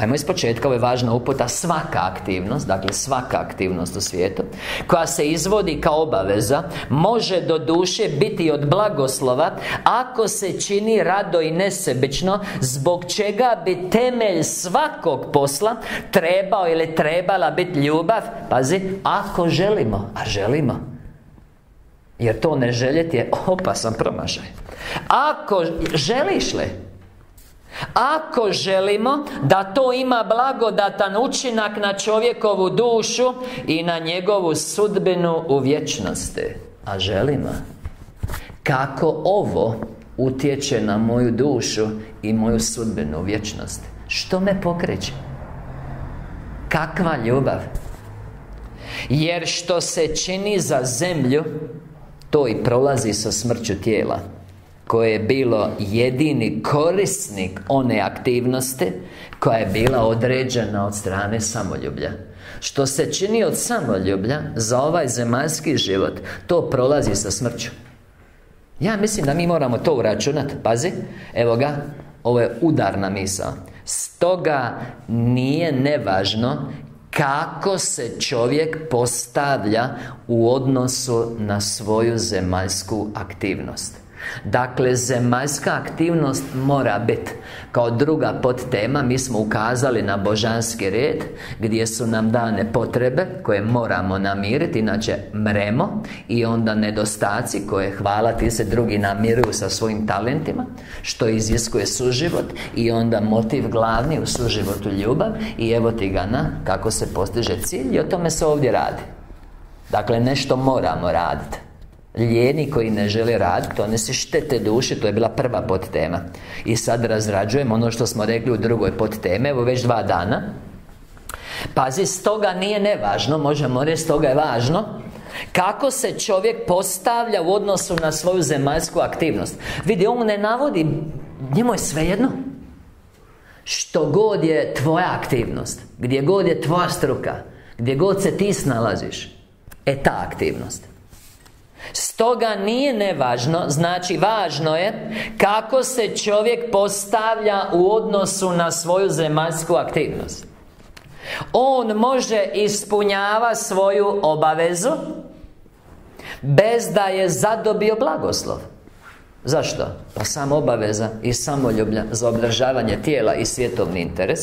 Ajmo iz početka, ovo je važna uputa. Svaka aktivnost, dakle svaka aktivnost u svijetu Koja se izvodi kao obaveza Može do duše biti od blagoslova Ako se čini rado i nesebično Zbog čega bi temelj svakog posla Trebao ili trebala biti ljubav? Pazi, ako želimo A želimo jer to ne željeti je opasan promašaj Ako želiš li Ako želimo da to ima blagodatan učinak na čovjekovu dušu I na njegovu sudbinu u vječnosti A želimo Kako ovo utječe na moju dušu i moju sudbinu u vječnosti Što me pokreće? Kakva ljubav? Jer što se čini za zemlju To i prolazi sa smrću tijela koje je bilo jedini korisnik one aktivnosti koja je bila određena od strane samoljublja. Što se čini od samoljublja za ovaj zemaljski život to prolazi sa smrću. Ja mislim da mi moramo to uračunati pazi evo ga ovo je udarna misao. Stoga nije nevažno kako se čovjek postavlja u odnosu na svoju zemaljsku aktivnost Dakle, zemaljska aktivnost mora biti Kao druga podtema Mi smo ukazali na božanski red Gdje su nam dane potrebe Koje moramo namiriti Inače mremo I onda nedostaci koje hvala ti se drugi namiruju sa svojim talentima Što iziskuje suživot I onda motiv glavni u suživotu ljubav I evo ti ga na kako se postiže cilj I o tome se ovdje radi. Dakle, nešto moramo raditi Lijeni koji ne žele raditi, ne se štete duše, to je bila prva podtema. I sad razrađujemo ono što smo rekli u drugoj podteme, evo već dva dana. Pazi, stoga nije nevažno, možemo reći stoga je važno Kako se čovjek postavlja u odnosu na svoju zemaljsku aktivnost. Vidi, on ne navodi, njemu je svejedno. Što god je tvoja aktivnost Gdje god je tvoja struka Gdje god se ti snalaziš E ta aktivnost Stoga nije nevažno, znači važno je Kako se čovjek postavlja u odnosu na svoju zemaljsku aktivnost. On može ispunjava svoju obavezu Bez da je zadobio blagoslov. Zašto? Pa samo obaveza i samoljublja za obdržavanje tijela i svjetovni interes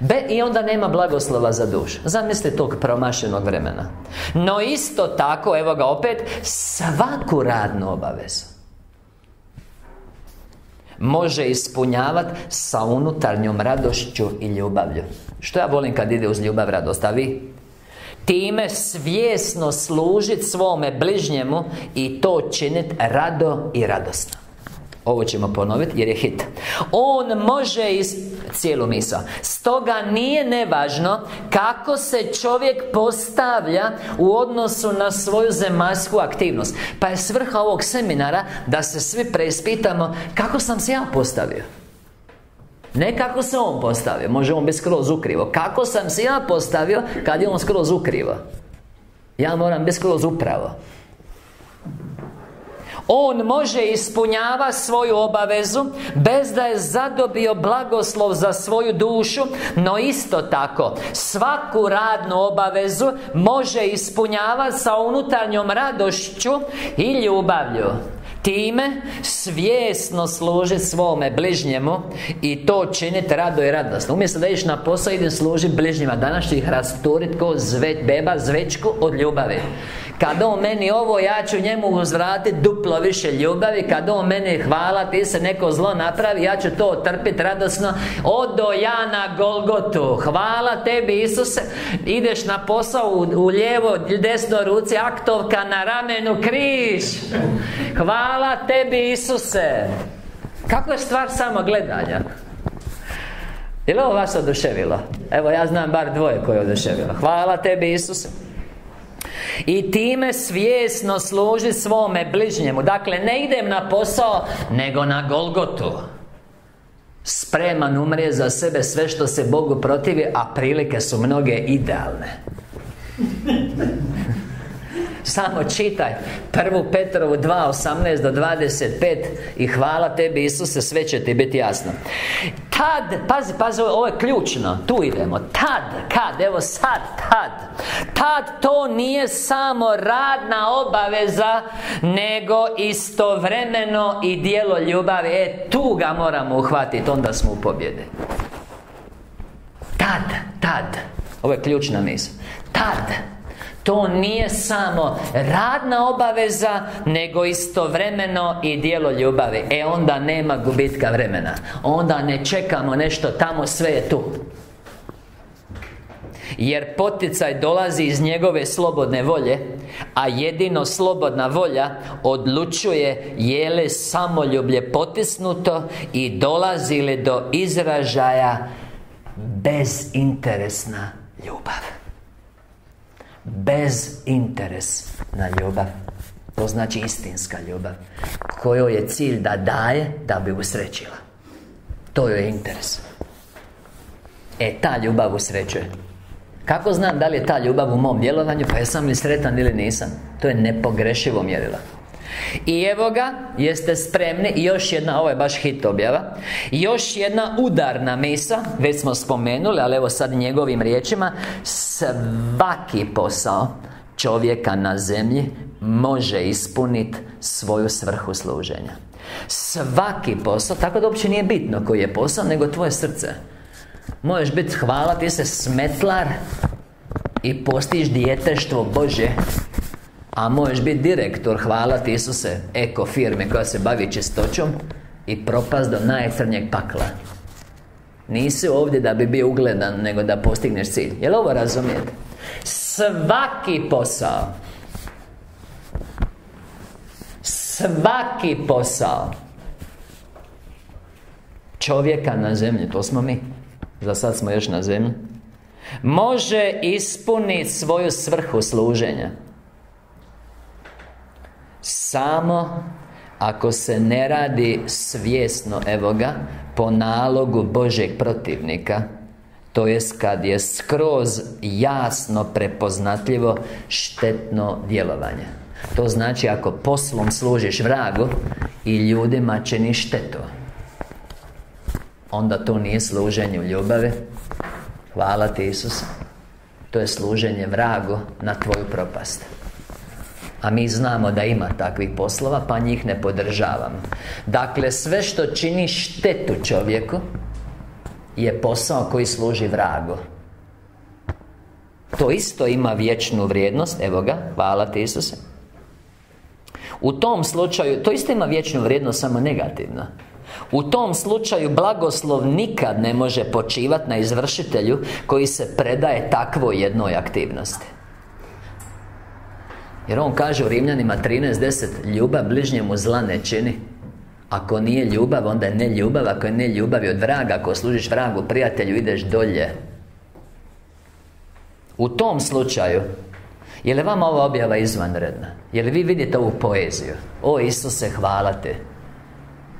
Be, I onda nema blagoslova za dušu. Zamislite tog promašenog vremena. No isto tako, evo ga opet Svaku radnu obavezu Može ispunjavati sa unutarnjom radošću i ljubavlju. Što ja volim kad ide uz ljubav radost, a vi? Time svjesno služiti svome bližnjemu I to činiti rado i radosno ovo ćemo ponoviti jer je hit. On može iz cijelu misao. Stoga nije nevažno Kako se čovjek postavlja U odnosu na svoju zemaljsku aktivnost. Pa je svrha ovog seminara Da se svi preispitamo Kako sam se ja postavio. Ne kako se on postavio, može on biti skroz ukrivo. Kako sam se ja postavio kad je on skroz ukrivo? Ja moram biti skroz upravo on može ispunjava svoju obavezu Bez da je zadobio blagoslov za svoju dušu No isto tako Svaku radnu obavezu Može ispunjavati sa unutarnjom radošću I ljubavlju. Time svjesno služi svome bližnjemu I to činiti rado i radosno. Umjesto da iš na posao idem služiti bližnjima. Danas ću ih rasturiti ko beba zvečku od ljubavi kad on meni ovo, ja ću njemu uzvratiti duplo više ljubavi. Kad on meni hvala, ti se neko zlo napravi Ja ću to trpiti radosno. Odo ja na Golgotu. Hvala tebi Isuse. Ideš na posao u, u lijevo, desno ruci Aktovka na ramenu križ. Hvala tebi Isuse. Kako je stvar samo gledanja? Je li ovo vas oduševilo? Evo ja znam bar dvoje koje je oduševilo. Hvala tebi Isuse i time svjesno služi svome bližnjemu. Dakle, ne idem na posao Nego na Golgotu. Spreman umrije za sebe sve što se Bogu protivi A prilike su mnoge idealne samo čitaj Prvu Petrovu 2, 18 do 25 I hvala tebi Isuse, sve će ti biti jasno. Tad, pazi, pazi, ovo je ključno Tu idemo, tad, kad, evo sad, tad. Tad to nije samo radna obaveza Nego istovremeno i dijelo ljubavi. E, tu ga moramo uhvatiti, onda smo u pobjede Tad, tad. Ovo je ključna misla Tad To nije samo radna obaveza Nego istovremeno i dijelo ljubavi. E onda nema gubitka vremena. Onda ne čekamo nešto tamo, sve je tu. Jer poticaj dolazi iz njegove slobodne volje A jedino slobodna volja Odlučuje je li samoljublje potisnuto I dolazi li do izražaja Bezinteresna ljubav Bezinteresna ljubav. To znači istinska ljubav Kojoj je cilj da daje Da bi usrećila. To je interes. E, ta ljubav usrećuje. Kako znam da li je ta ljubav u mom djelovanju Pa jesam li sretan ili nisam To je nepogrešivo mjerilo i evo ga, jeste spremni? Još jedna, ovo je baš hit objava. Još jedna udarna misa Već smo spomenuli, ali evo sad njegovim riječima Svaki posao čovjeka na zemlji Može ispuniti svoju svrhu služenja. Svaki posao, tako da uopće nije bitno koji je posao Nego tvoje srce. Možeš biti hvala ti se smetlar I postiš djeteštvo Bože A možeš biti direktor hvala ti Isuse Eko firme koja se bavi čistoćom I propast do najcrnjeg pakla. Nisi ovdje da bi bio ugledan Nego da postigneš cilj. Jel ovo razumijete? Svaki posao Svaki posao Čovjeka na zemlji, to smo mi za sad smo još na zemlji Može ispuniti svoju svrhu služenja Samo ako se ne radi svjesno, evo ga Po nalogu Božeg protivnika To jest kad je skroz jasno prepoznatljivo štetno djelovanje. To znači ako poslom služiš vragu I ljudima čini štetu Onda to nije služenje u ljubavi. Hvala ti Isus To je služenje vragu na tvoju propast a mi znamo da ima takvih poslova, pa njih ne podržavam. Dakle, sve što čini štetu čovjeku Je posao koji služi vragu. To isto ima vječnu vrijednost Evo ga, hvala ti Isuse. U tom slučaju, to isto ima vječnu vrijednost, samo negativno. U tom slučaju blagoslov nikad ne može počivati na izvršitelju Koji se predaje takvoj jednoj aktivnosti Jer on kaže u Rimljanima 13.10 Ljubav bližnjemu zla ne čini Ako nije ljubav, onda je ne ljubav Ako je ne ljubav od vraga Ako služiš vragu, prijatelju, ideš dolje U tom slučaju Je li vama ova objava izvanredna? Je li vi vidite ovu poeziju? O Isuse, hvala te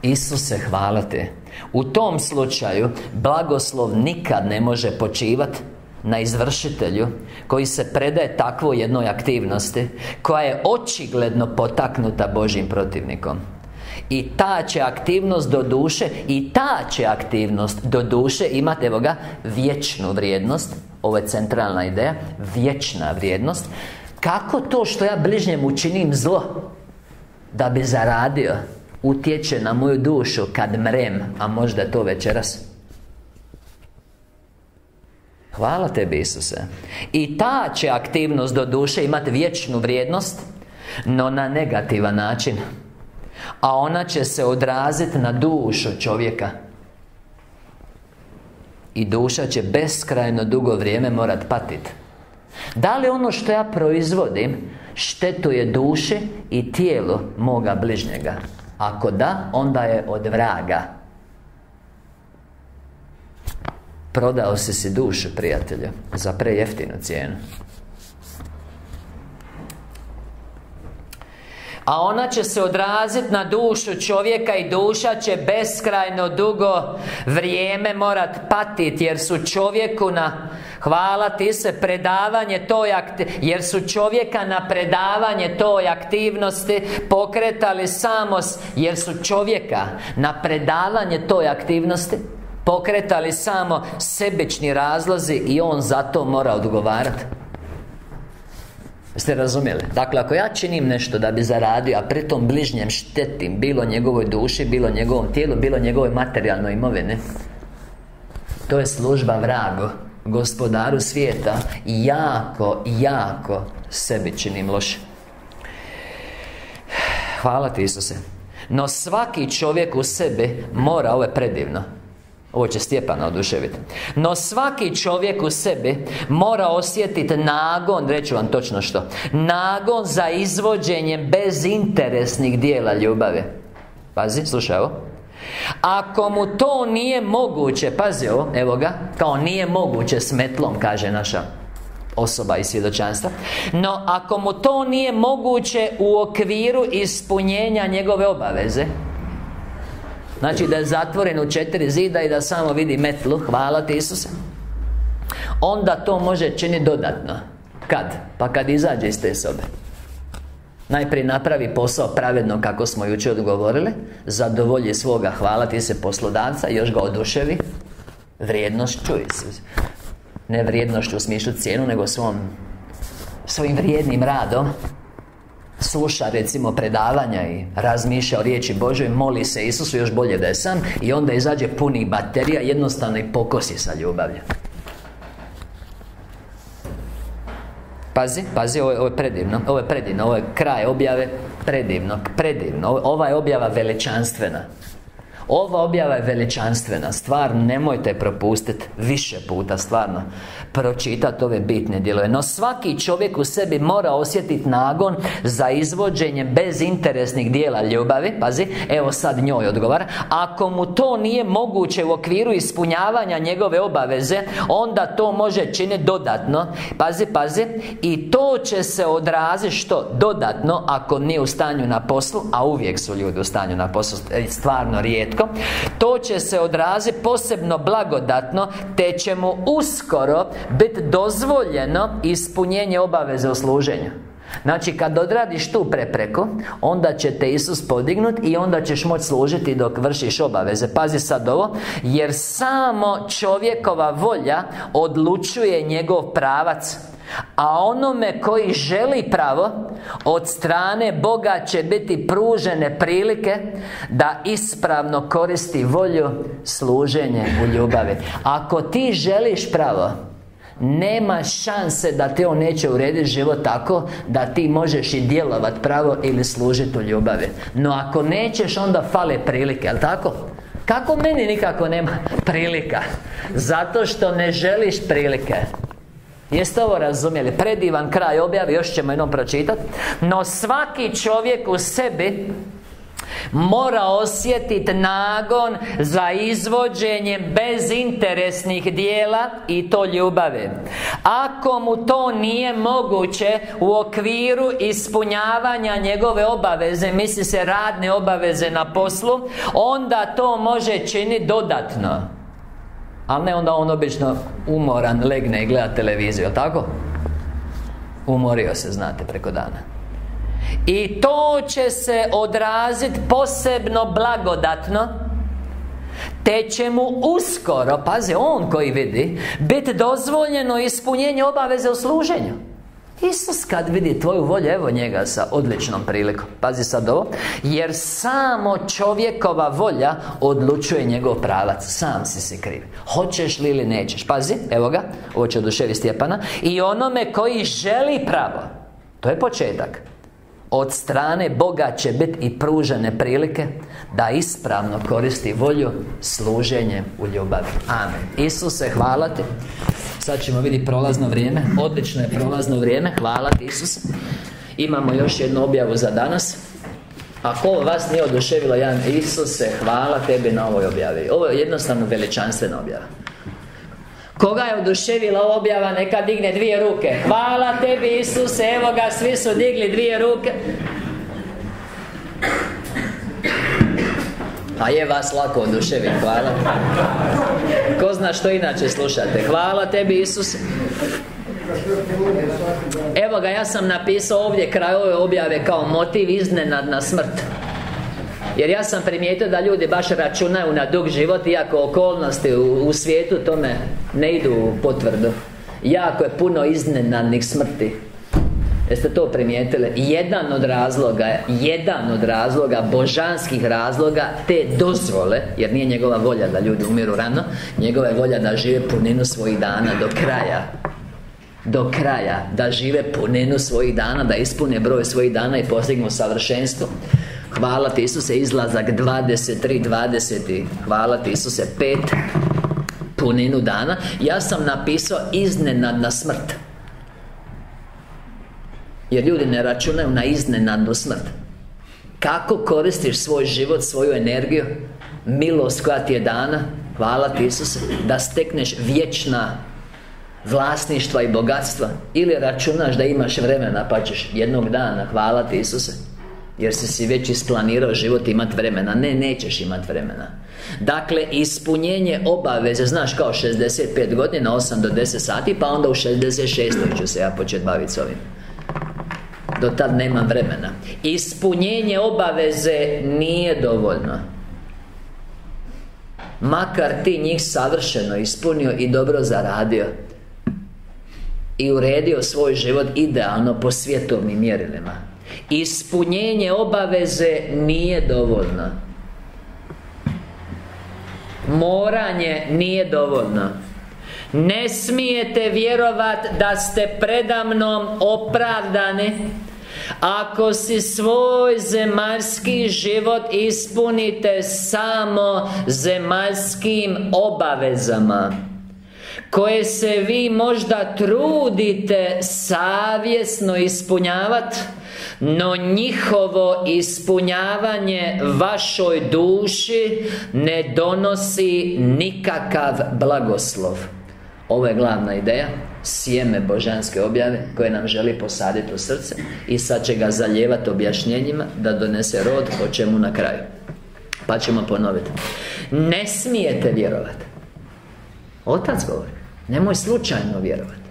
Isuse, hvala te U tom slučaju Blagoslov nikad ne može počivati na izvršitelju koji se predaje takvoj jednoj aktivnosti koja je očigledno potaknuta Božim protivnikom. I ta će aktivnost do duše I ta će aktivnost do duše imati, evo ga, vječnu vrijednost. Ovo je centralna ideja Vječna vrijednost. Kako to što ja bližnjem učinim zlo? Da bi zaradio utječe na moju dušu kad mrem A možda to večeras Hvala tebi Isuse. I ta će aktivnost do duše imati vječnu vrijednost No na negativan način. A ona će se odraziti na dušu čovjeka. I duša će beskrajno dugo vrijeme morat patiti Da li ono što ja proizvodim Štetuje duše i tijelo moga bližnjega? Ako da, onda je od vraga Prodao si si dušu, prijatelju Za prejeftinu cijenu. A ona će se odraziti na dušu čovjeka I duša će beskrajno dugo Vrijeme morat patiti Jer su čovjeku na Hvala ti se predavanje toj akti Jer su čovjeka na predavanje toj aktivnosti Pokretali samo Jer su čovjeka na predavanje toj aktivnosti Pokretali samo sebični razlozi I on zato mora odgovarati Jeste razumjeli? Dakle, ako ja činim nešto da bi zaradio A pritom bližnjem štetim Bilo njegovoj duši, bilo njegovom tijelu Bilo njegovoj materijalnoj imovini To je služba vragu Gospodaru svijeta Jako, jako sebi činim loše. Hvala ti Isuse. No svaki čovjek u sebi mora, ovo je predivno ovo će Stjepana oduševiti. No svaki čovjek u sebi Mora osjetiti nagon Reću vam točno što Nagon za izvođenjem bezinteresnih dijela ljubave Pazi, slušaj ovo. Ako mu to nije moguće, pazi ovo, evo ga Kao nije moguće s metlom, kaže naša osoba iz svjedočanstva. No, ako mu to nije moguće u okviru ispunjenja njegove obaveze Znači da je zatvoren u četiri zida i da samo vidi metlu Hvala ti Isuse. Onda to može činiti dodatno. Kad? Pa kad izađe iz te sobe. Najprije napravi posao pravedno kako smo jučer odgovorili Zadovolji svoga hvala ti se poslodavca Još ga oduševi. Vrijednošću Ne vrijednošću u smislu cijenu Nego svom Svojim vrijednim radom sluša recimo predavanja i razmišlja o riječi Božoj moli se Isusu još bolje da je sam i onda izađe puni baterija jednostavno i pokosi sa ljubavlju. Pazi, pazi, ovo je, ovo je predivno Ovo je predivno, ovo je kraj objave Predivno, predivno Ova je objava veličanstvena ova objava je veličanstvena Stvar nemojte propustiti Više puta, stvarno. Pročitati ove bitne dijelove. No svaki čovjek u sebi mora osjetiti nagon Za izvođenje bezinteresnih dijela ljubavi. Pazi, evo sad njoj odgovara. Ako mu to nije moguće u okviru ispunjavanja njegove obaveze Onda to može činiti dodatno. Pazi, pazi I to će se odraziti što? Dodatno Ako nije u stanju na poslu A uvijek su ljudi u stanju na poslu. Stvarno rijetko to će se odraziti posebno blagodatno Te će mu uskoro biti dozvoljeno ispunjenje obaveze u služenju. Znači, kad odradiš tu prepreku Onda će te Isus podignut I onda ćeš moći služiti dok vršiš obaveze. Pazi sad ovo Jer samo čovjekova volja Odlučuje njegov pravac a onome koji želi pravo Od strane Boga će biti pružene prilike Da ispravno koristi volju Služenje u ljubavi Ako ti želiš pravo nema šanse da te on neće urediti život tako Da ti možeš i djelovat pravo ili služiti u ljubavi No ako nećeš onda fale prilike, jel tako? Kako meni nikako nema prilika? Zato što ne želiš prilike Jeste ovo razumjeli? Predivan kraj objave, još ćemo jednom pročitati No svaki čovjek u sebi Mora osjetiti nagon za izvođenje bezinteresnih dijela i to ljubave Ako mu to nije moguće u okviru ispunjavanja njegove obaveze Misli se radne obaveze na poslu Onda to može činiti dodatno ali ne onda on obično umoran legne i gleda televiziju, jel tako? Umorio se, znate, preko dana I to će se odraziti posebno blagodatno te će mu uskoro, pazi, on koji vidi Biti dozvoljeno ispunjenje obaveze u služenju Isus kad vidi tvoju volju, evo njega sa odličnom prilikom. Pazi sad ovo. Jer samo čovjekova volja odlučuje njegov pravac. Sam si se kriv. Hoćeš li ili nećeš. Pazi, evo ga. Ovo će oduševi Stjepana. I onome koji želi pravo. To je početak. Od strane Boga će biti i pružene prilike Da ispravno koristi volju Služenje u ljubavi. Amen. Isuse, hvala ti Sad ćemo vidjeti prolazno vrijeme. Odlično je prolazno vrijeme. Hvala ti Isuse Imamo još jednu objavu za danas. Ako vas nije oduševilo jedan Isuse, hvala tebi na ovoj objavi. Ovo je jednostavno veličanstvena objava. Koga je oduševila objava, neka digne dvije ruke. Hvala tebi Isuse, evo ga, svi su digli dvije ruke A je vas lako oduševi, hvala. Ko zna što inače slušate. Hvala tebi Isuse. Evo ga, ja sam napisao ovdje kraj ove objave kao motiv iznenadna smrt. Jer ja sam primijetio da ljudi baš računaju na dug život Iako okolnosti u, u svijetu tome ne idu u potvrdu. Jako je puno iznenadnih smrti Jeste to primijetili? Jedan od razloga, jedan od razloga, božanskih razloga Te dozvole, jer nije njegova volja da ljudi umiru rano Njegova je volja da žive puninu svojih dana do kraja. Do kraja. Da žive puninu svojih dana Da ispune broj svojih dana i postignu savršenstvo. Hvala ti Isuse, izlazak 23, 20 Hvala ti Isuse, pet Puninu dana. Ja sam napisao iznenadna smrt jer ljudi ne računaju na iznenadnu smrt. Kako koristiš svoj život, svoju energiju? Milost koja ti je dana. Hvala ti Isuse Da stekneš vječna vlasništva i bogatstva. Ili računaš da imaš vremena Pa ćeš jednog dana Hvala ti Isuse jer si si već isplanirao život imat vremena. Ne, nećeš imat vremena. Dakle, ispunjenje obaveze Znaš kao 65 godina 8 do 10 sati Pa onda u 66 ću se ja početi baviti s ovim do tad nemam vremena. Ispunjenje obaveze nije dovoljno. Makar ti njih savršeno ispunio i dobro zaradio. I uredio svoj život idealno po svjetovnim mjerilima. Ispunjenje obaveze nije dovoljno. Moranje nije dovoljno. Ne smijete vjerovat da ste predamnom opravdani ako si svoj zemaljski život ispunite samo zemaljskim obavezama koje se vi možda trudite savjesno ispunjavati no njihovo ispunjavanje vašoj duši ne donosi nikakav blagoslov. Ovo je glavna ideja Sjeme božanske objave Koje nam želi posaditi u srce I sad će ga zaljevati objašnjenjima Da donese rod o čemu na kraju. Pa ćemo ponoviti Ne smijete vjerovati Otac govori Nemoj slučajno vjerovati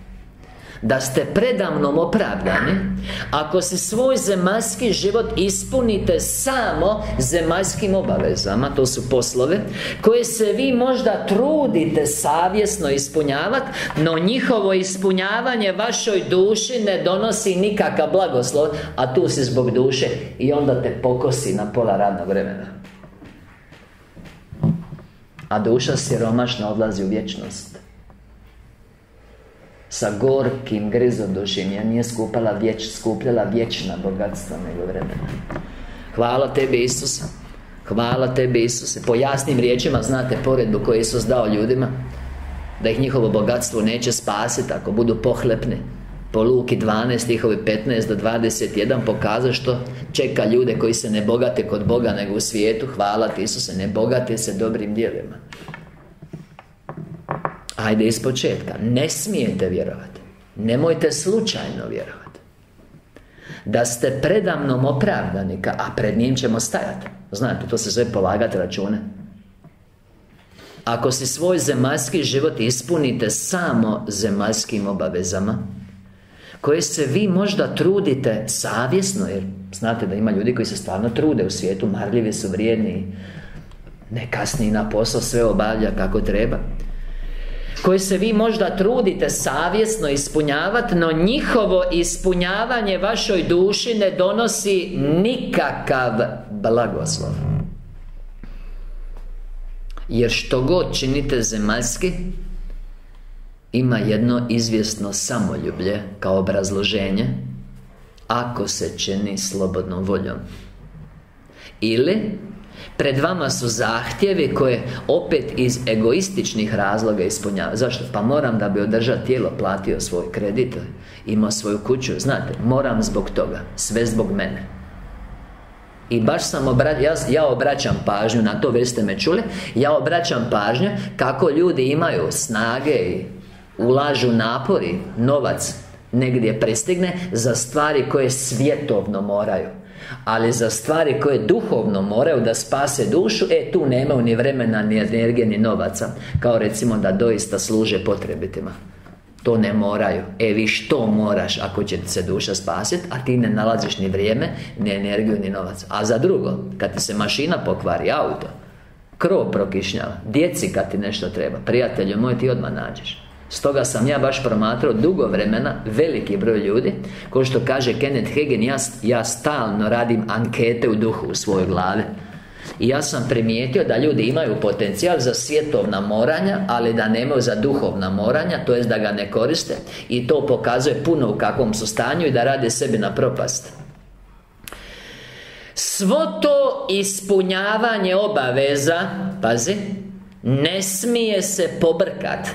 da ste predamnom opravdani Ako se svoj zemaljski život ispunite samo zemaljskim obavezama To su poslove Koje se vi možda trudite savjesno ispunjavati No njihovo ispunjavanje vašoj duši ne donosi nikakav blagoslov A tu si zbog duše I onda te pokosi na pola radnog vremena. A duša siromašna odlazi u vječnost sa gorkim grizodušim Ja nije skupala vječ, skupljala vječna bogatstva nego vremena. Hvala tebi Isuse. Hvala tebi Isuse. Po jasnim riječima znate poredbu koju Isus dao ljudima Da ih njihovo bogatstvo neće spasiti ako budu pohlepni. Po Luki 12, stihovi 15 do 21 pokazuje što čeka ljude koji se ne bogate kod Boga nego u svijetu. Hvala ti Isuse, ne bogate se dobrim djelima Ajde iz početka Ne smijete vjerovati. Nemojte slučajno vjerovati. Da ste predamnom opravdani A pred njim ćemo stajati. Znate, to se zove polagati račune. Ako si svoj zemaljski život ispunite samo zemaljskim obavezama Koje se vi možda trudite savjesno Jer znate da ima ljudi koji se stvarno trude u svijetu Marljivi su vrijedni Ne kasni na posao, sve obavlja kako treba koje se vi možda trudite savjesno ispunjavati No njihovo ispunjavanje vašoj duši ne donosi nikakav blagoslov. Jer što god činite zemaljski Ima jedno izvjesno samoljublje kao obrazloženje Ako se čini slobodnom voljom. Ili Pred vama su zahtjevi koje opet iz egoističnih razloga ispunjavaju Zašto? Pa moram da bi održao tijelo platio svoj kredit Imao svoju kuću. Znate, moram zbog toga Sve zbog mene. I baš sam obraćam, ja, ja obraćam pažnju na to, već ste me čuli Ja obraćam pažnju kako ljudi imaju snage i ulažu napori, novac negdje pristigne Za stvari koje svjetovno moraju ali za stvari koje duhovno moraju da spase dušu E, tu nemaju ni vremena, ni energije, ni novaca. Kao recimo da doista služe potrebitima. To ne moraju. E vi što moraš ako će se duša spasiti A ti ne nalaziš ni vrijeme, ni energiju, ni novac? A za drugo, kad ti se mašina pokvari, auto Krov prokišnjava Djeci kad ti nešto treba Prijatelju moj ti odmah nađeš Stoga sam ja baš promatrao dugo vremena Veliki broj ljudi Ko što kaže Kenneth Hagen Ja, ja stalno radim ankete u duhu u svojoj glavi i ja sam primijetio da ljudi imaju potencijal za svjetovna moranja Ali da nemaju za duhovna moranja To jest da ga ne koriste. I to pokazuje puno u kakvom su stanju I da rade sebi na propast. Svo to ispunjavanje obaveza Pazi Ne smije se pobrkat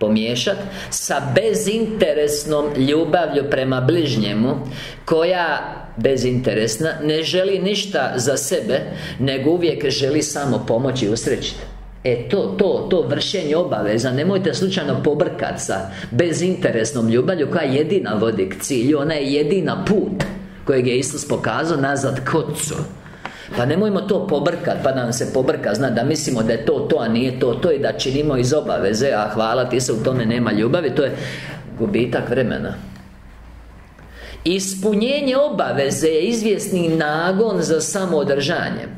pomiješati sa bezinteresnom ljubavlju prema bližnjemu koja bezinteresna ne želi ništa za sebe nego uvijek želi samo pomoći i usrećiti E to, to, to vršenje obaveza Nemojte slučajno pobrkati sa Bezinteresnom ljubavlju Koja jedina vodi k cilju Ona je jedina put Kojeg je Isus pokazao nazad kocu pa nemojmo to pobrkat, pa da nam se pobrka Zna da mislimo da je to to, a nije to to I da činimo iz obaveze A hvala ti se, u tome nema ljubavi To je gubitak vremena. Ispunjenje obaveze je izvjesni nagon za samoodržanje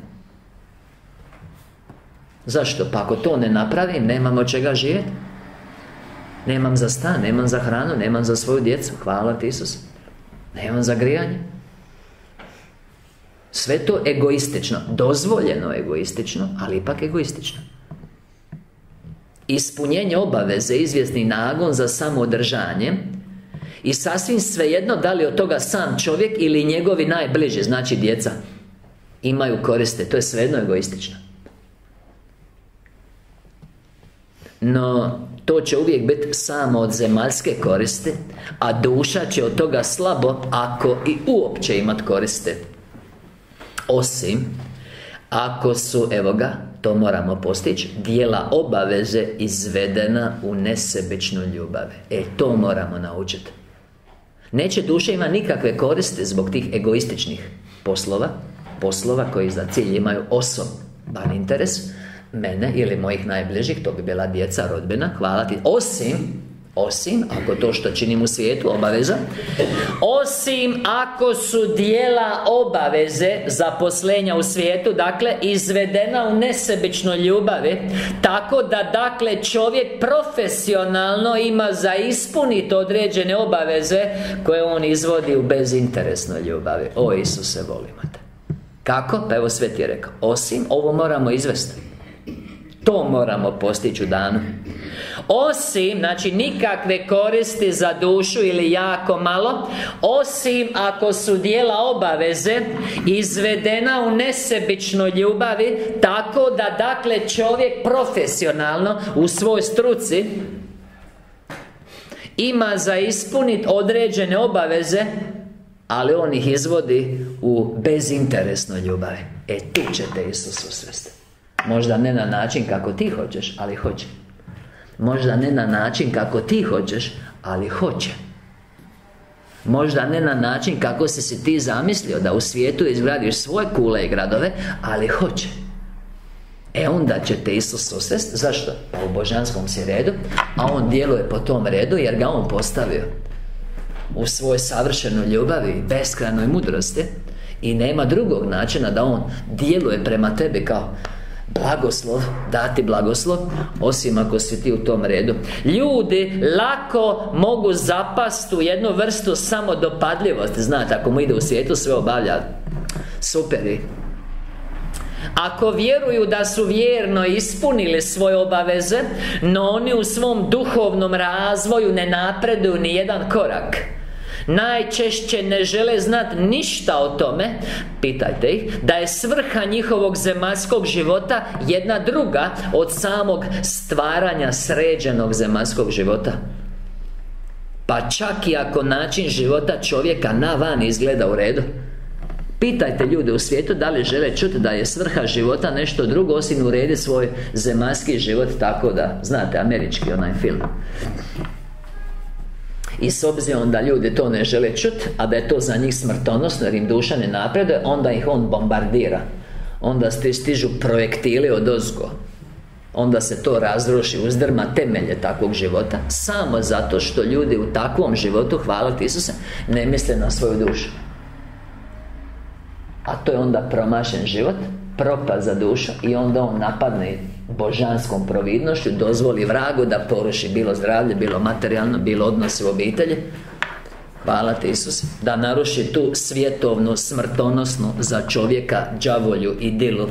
Zašto? Pa ako to ne napravim, nemam od čega živjeti Nemam za stan, nemam za hranu, nemam za svoju djecu. Hvala ti Isus Nemam za grijanje sve to egoistično. Dozvoljeno egoistično, ali ipak egoistično. Ispunjenje obaveze, izvjesni nagon za samoodržanje I sasvim svejedno da li od toga sam čovjek ili njegovi najbliži, znači djeca Imaju koriste, to je svejedno egoistično. No, to će uvijek biti samo od zemaljske koriste A duša će od toga slabo, ako i uopće imat koriste osim Ako su, evo ga, to moramo postići Dijela obaveze izvedena u nesebičnu ljubav E, to moramo naučiti. Neće duša ima nikakve koriste zbog tih egoističnih poslova Poslova koji za cilj imaju osoban interes Mene ili mojih najbližih, to bi bila djeca, rodbina Hvala ti Osim osim, ako to što činim u svijetu, obaveza. Osim ako su dijela obaveze Zaposlenja u svijetu Dakle, izvedena u nesebičnoj ljubavi Tako da, dakle, čovjek profesionalno ima za ispuniti određene obaveze Koje on izvodi u bezinteresnoj ljubavi. O Isuse, volimo te. Kako? Pa evo Sveti je rekao. Osim, ovo moramo izvesti To moramo postići u danu. Osim, znači nikakve koristi za dušu ili jako malo Osim ako su dijela obaveze Izvedena u nesebičnoj ljubavi Tako da, dakle, čovjek profesionalno U svoj struci Ima za ispuniti određene obaveze ali on ih izvodi u bezinteresnoj ljubavi. E tu ćete Isus usvesti Možda ne na način kako ti hoćeš, ali hoće. Možda ne na način kako ti hoćeš, ali hoće. Možda ne na način kako si si ti zamislio Da u svijetu izgradiš svoje kule i gradove Ali hoće. E onda će te Isus susrest Zašto? Pa u božanskom si redu A On djeluje po tom redu jer ga On postavio. U svojoj savršenoj ljubavi Beskrajnoj mudrosti I nema drugog načina da On djeluje prema tebi kao blagoslov, dati blagoslov Osim ako si ti u tom redu. Ljudi lako mogu zapast u jednu vrstu samodopadljivosti. Znate, ako mu ide u svijetu sve obavlja. Superi ako vjeruju da su vjerno ispunili svoje obaveze No oni u svom duhovnom razvoju ne napreduju ni jedan korak Najčešće ne žele znati ništa o tome Pitajte ih Da je svrha njihovog zemaljskog života Jedna druga Od samog stvaranja sređenog zemaljskog života. Pa čak i ako način života čovjeka na van izgleda u redu. Pitajte ljude u svijetu da li žele čuti da je svrha života nešto drugo osim uredi svoj zemaljski život tako da Znate, američki onaj film i s obzirom da ljudi to ne žele čuti A da je to za njih smrtonosno jer im duša ne napreduje Onda ih on bombardira. Onda stižu projektili od ozgo. Onda se to razruši, uzdrma temelje takvog života. Samo zato što ljudi u takvom životu, hvala Isuse Ne misle na svoju dušu. A to je onda promašen život Propad za dušu I onda on napadne božanskom providnošću Dozvoli vragu da poruši bilo zdravlje, bilo materijalno, bilo odnose u obitelji. Hvala ti Isus Da naruši tu svjetovnu, smrtonosnu Za čovjeka, đavolju i dilu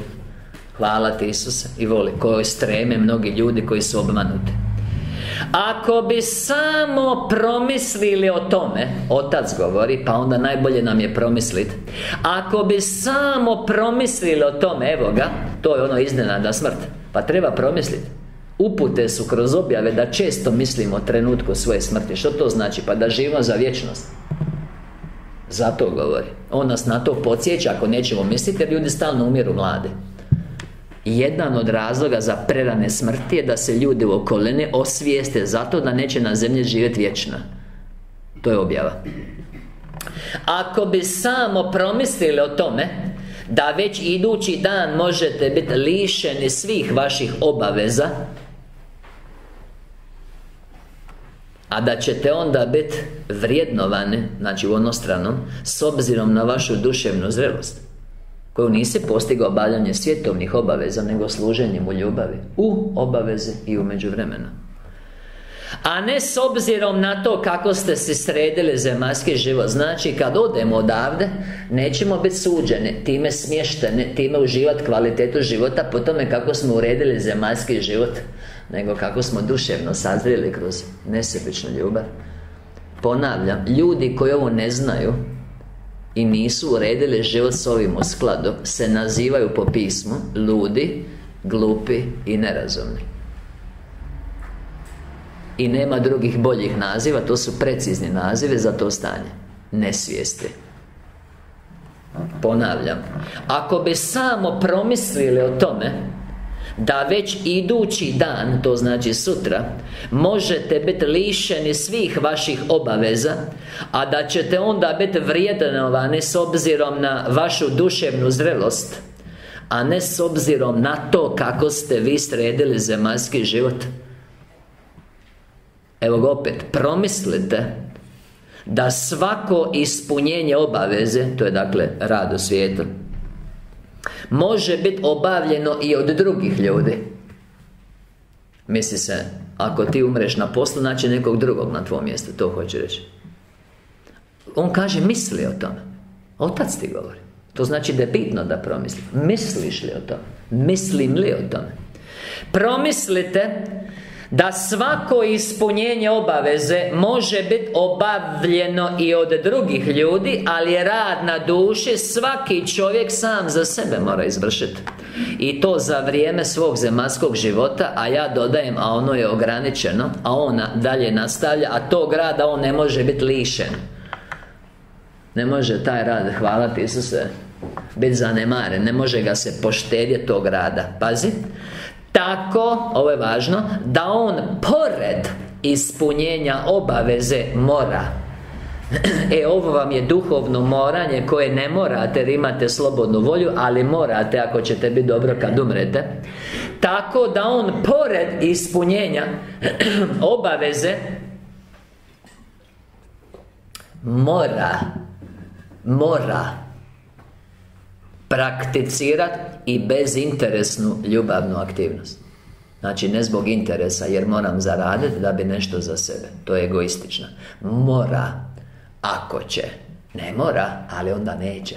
Hvala ti Isuse. I voli kojoj streme mnogi ljudi koji su obmanuti. Ako bi samo promislili o tome Otac govori, pa onda najbolje nam je promisliti Ako bi samo promislili o tome, evo ga To je ono iznenada smrt Pa treba promisliti. Upute su kroz objave da često mislimo o trenutku svoje smrti. Što to znači? Pa da živimo za vječnost. Zato govori. On nas na to podsjeća ako nećemo misliti Jer ljudi stalno umiru mlade jedan od razloga za prerane smrti je da se ljudi u okolini osvijeste zato da neće na zemlji živjeti vječno. To je objava. Ako bi samo promislili o tome Da već idući dan možete biti lišeni svih vaših obaveza A da ćete onda biti vrijednovani Znači u onostranom S obzirom na vašu duševnu zrelost koju nisi postigao obavljanje svjetovnih obaveza Nego služenjem u ljubavi U obaveze i u međuvremenu a ne s obzirom na to kako ste si sredili zemaljski život. Znači, kad odemo odavde Nećemo biti suđeni Time smješteni Time uživati kvalitetu života Po tome kako smo uredili zemaljski život Nego kako smo duševno sazrili kroz nesebičnu ljubav. Ponavljam Ljudi koji ovo ne znaju i nisu uredili život s ovim Se nazivaju po pismu Ludi, glupi i nerazumni I nema drugih boljih naziva To su precizni nazive za to stanje. Nesvijesti. Ponavljam. Ako bi samo promislili o tome da već idući dan, to znači sutra Možete biti lišeni svih vaših obaveza A da ćete onda biti vrijednovani s obzirom na vašu duševnu zrelost A ne s obzirom na to kako ste vi sredili zemaljski život Evo ga opet, promislite Da svako ispunjenje obaveze To je dakle rad u svijetu Može biti obavljeno i od drugih ljudi. Misli se Ako ti umreš na poslu Znači nekog drugog na tvom mjestu To hoće reći. On kaže misli o tome. Otac ti govori. To znači da je bitno da promisli Misliš li o tome? Mislim li o tome? Promislite da svako ispunjenje obaveze može biti obavljeno i od drugih ljudi ali je rad na duši svaki čovjek sam za sebe mora izvršiti. I to za vrijeme svog zemaljskog života a ja dodajem a ono je ograničeno a on dalje nastavlja a tog rada on ne može biti lišen. Ne može taj rad hvala Isuse biti zanemaren ne može ga se poštedjeti tog rada. Pazi tako, ovo je važno Da on pored ispunjenja obaveze mora. E, ovo vam je duhovno moranje koje ne morate jer imate slobodnu volju Ali morate ako ćete biti dobro kad umrete. Tako da on pored ispunjenja obaveze Mora Mora Prakticirati i bezinteresnu ljubavnu aktivnost. Znači ne zbog interesa jer moram zaraditi da bi nešto za sebe. To je egoistično. Mora Ako će. Ne mora, ali onda neće.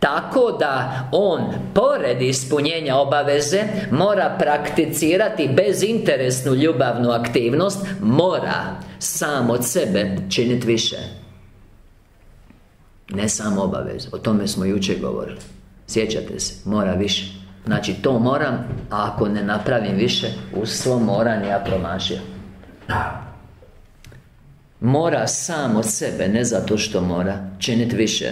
Tako da on, pored ispunjenja obaveze Mora prakticirati bezinteresnu ljubavnu aktivnost Mora sam od sebe činiti više ne samo obavezu, o tome smo jučer govorili. Sjećate se, mora više. Znači to moram, a ako ne napravim više Uz svo moran ja promašio Mora sam od sebe, ne zato što mora Činiti više.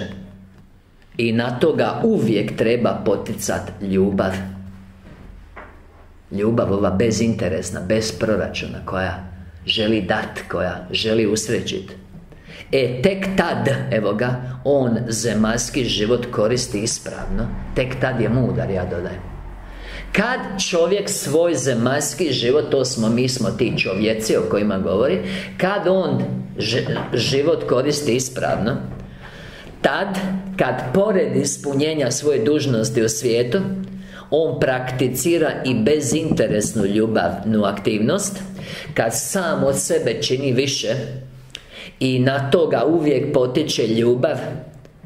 I na toga uvijek treba poticat ljubav. Ljubav ova bezinteresna, bez proračuna Koja želi dat, koja želi usrećiti E, tek tad, evo ga On zemaljski život koristi ispravno. Tek tad je mudar, ja dodajem. Kad čovjek svoj zemaljski život To smo, mi smo ti čovjeci o kojima govori Kad on život koristi ispravno Tad, kad pored ispunjenja svoje dužnosti u svijetu On prakticira i bezinteresnu ljubavnu aktivnost Kad sam od sebe čini više I na toga uvijek potiče ljubav.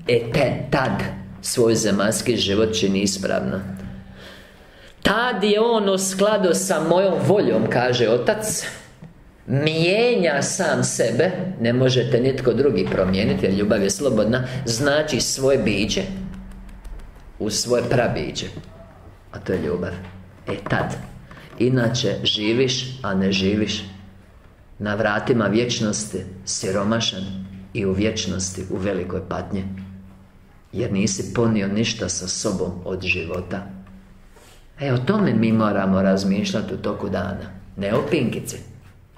E te, tad svoj zemaljski život čini ispravno. Tad je on u skladu sa mojom voljom, kaže otac. Mijenja sam sebe. Ne možete nitko drugi promijeniti Jer ljubav je slobodna. Znači svoje biće U svoje prabiće. A to je ljubav. E tad. Inače živiš, a ne živiš Na vratima vječnosti Siromašan I u vječnosti u velikoj patnji. Jer nisi ponio ništa sa sobom od života. E o tome mi moramo razmišljati u toku dana. Ne o pinkici.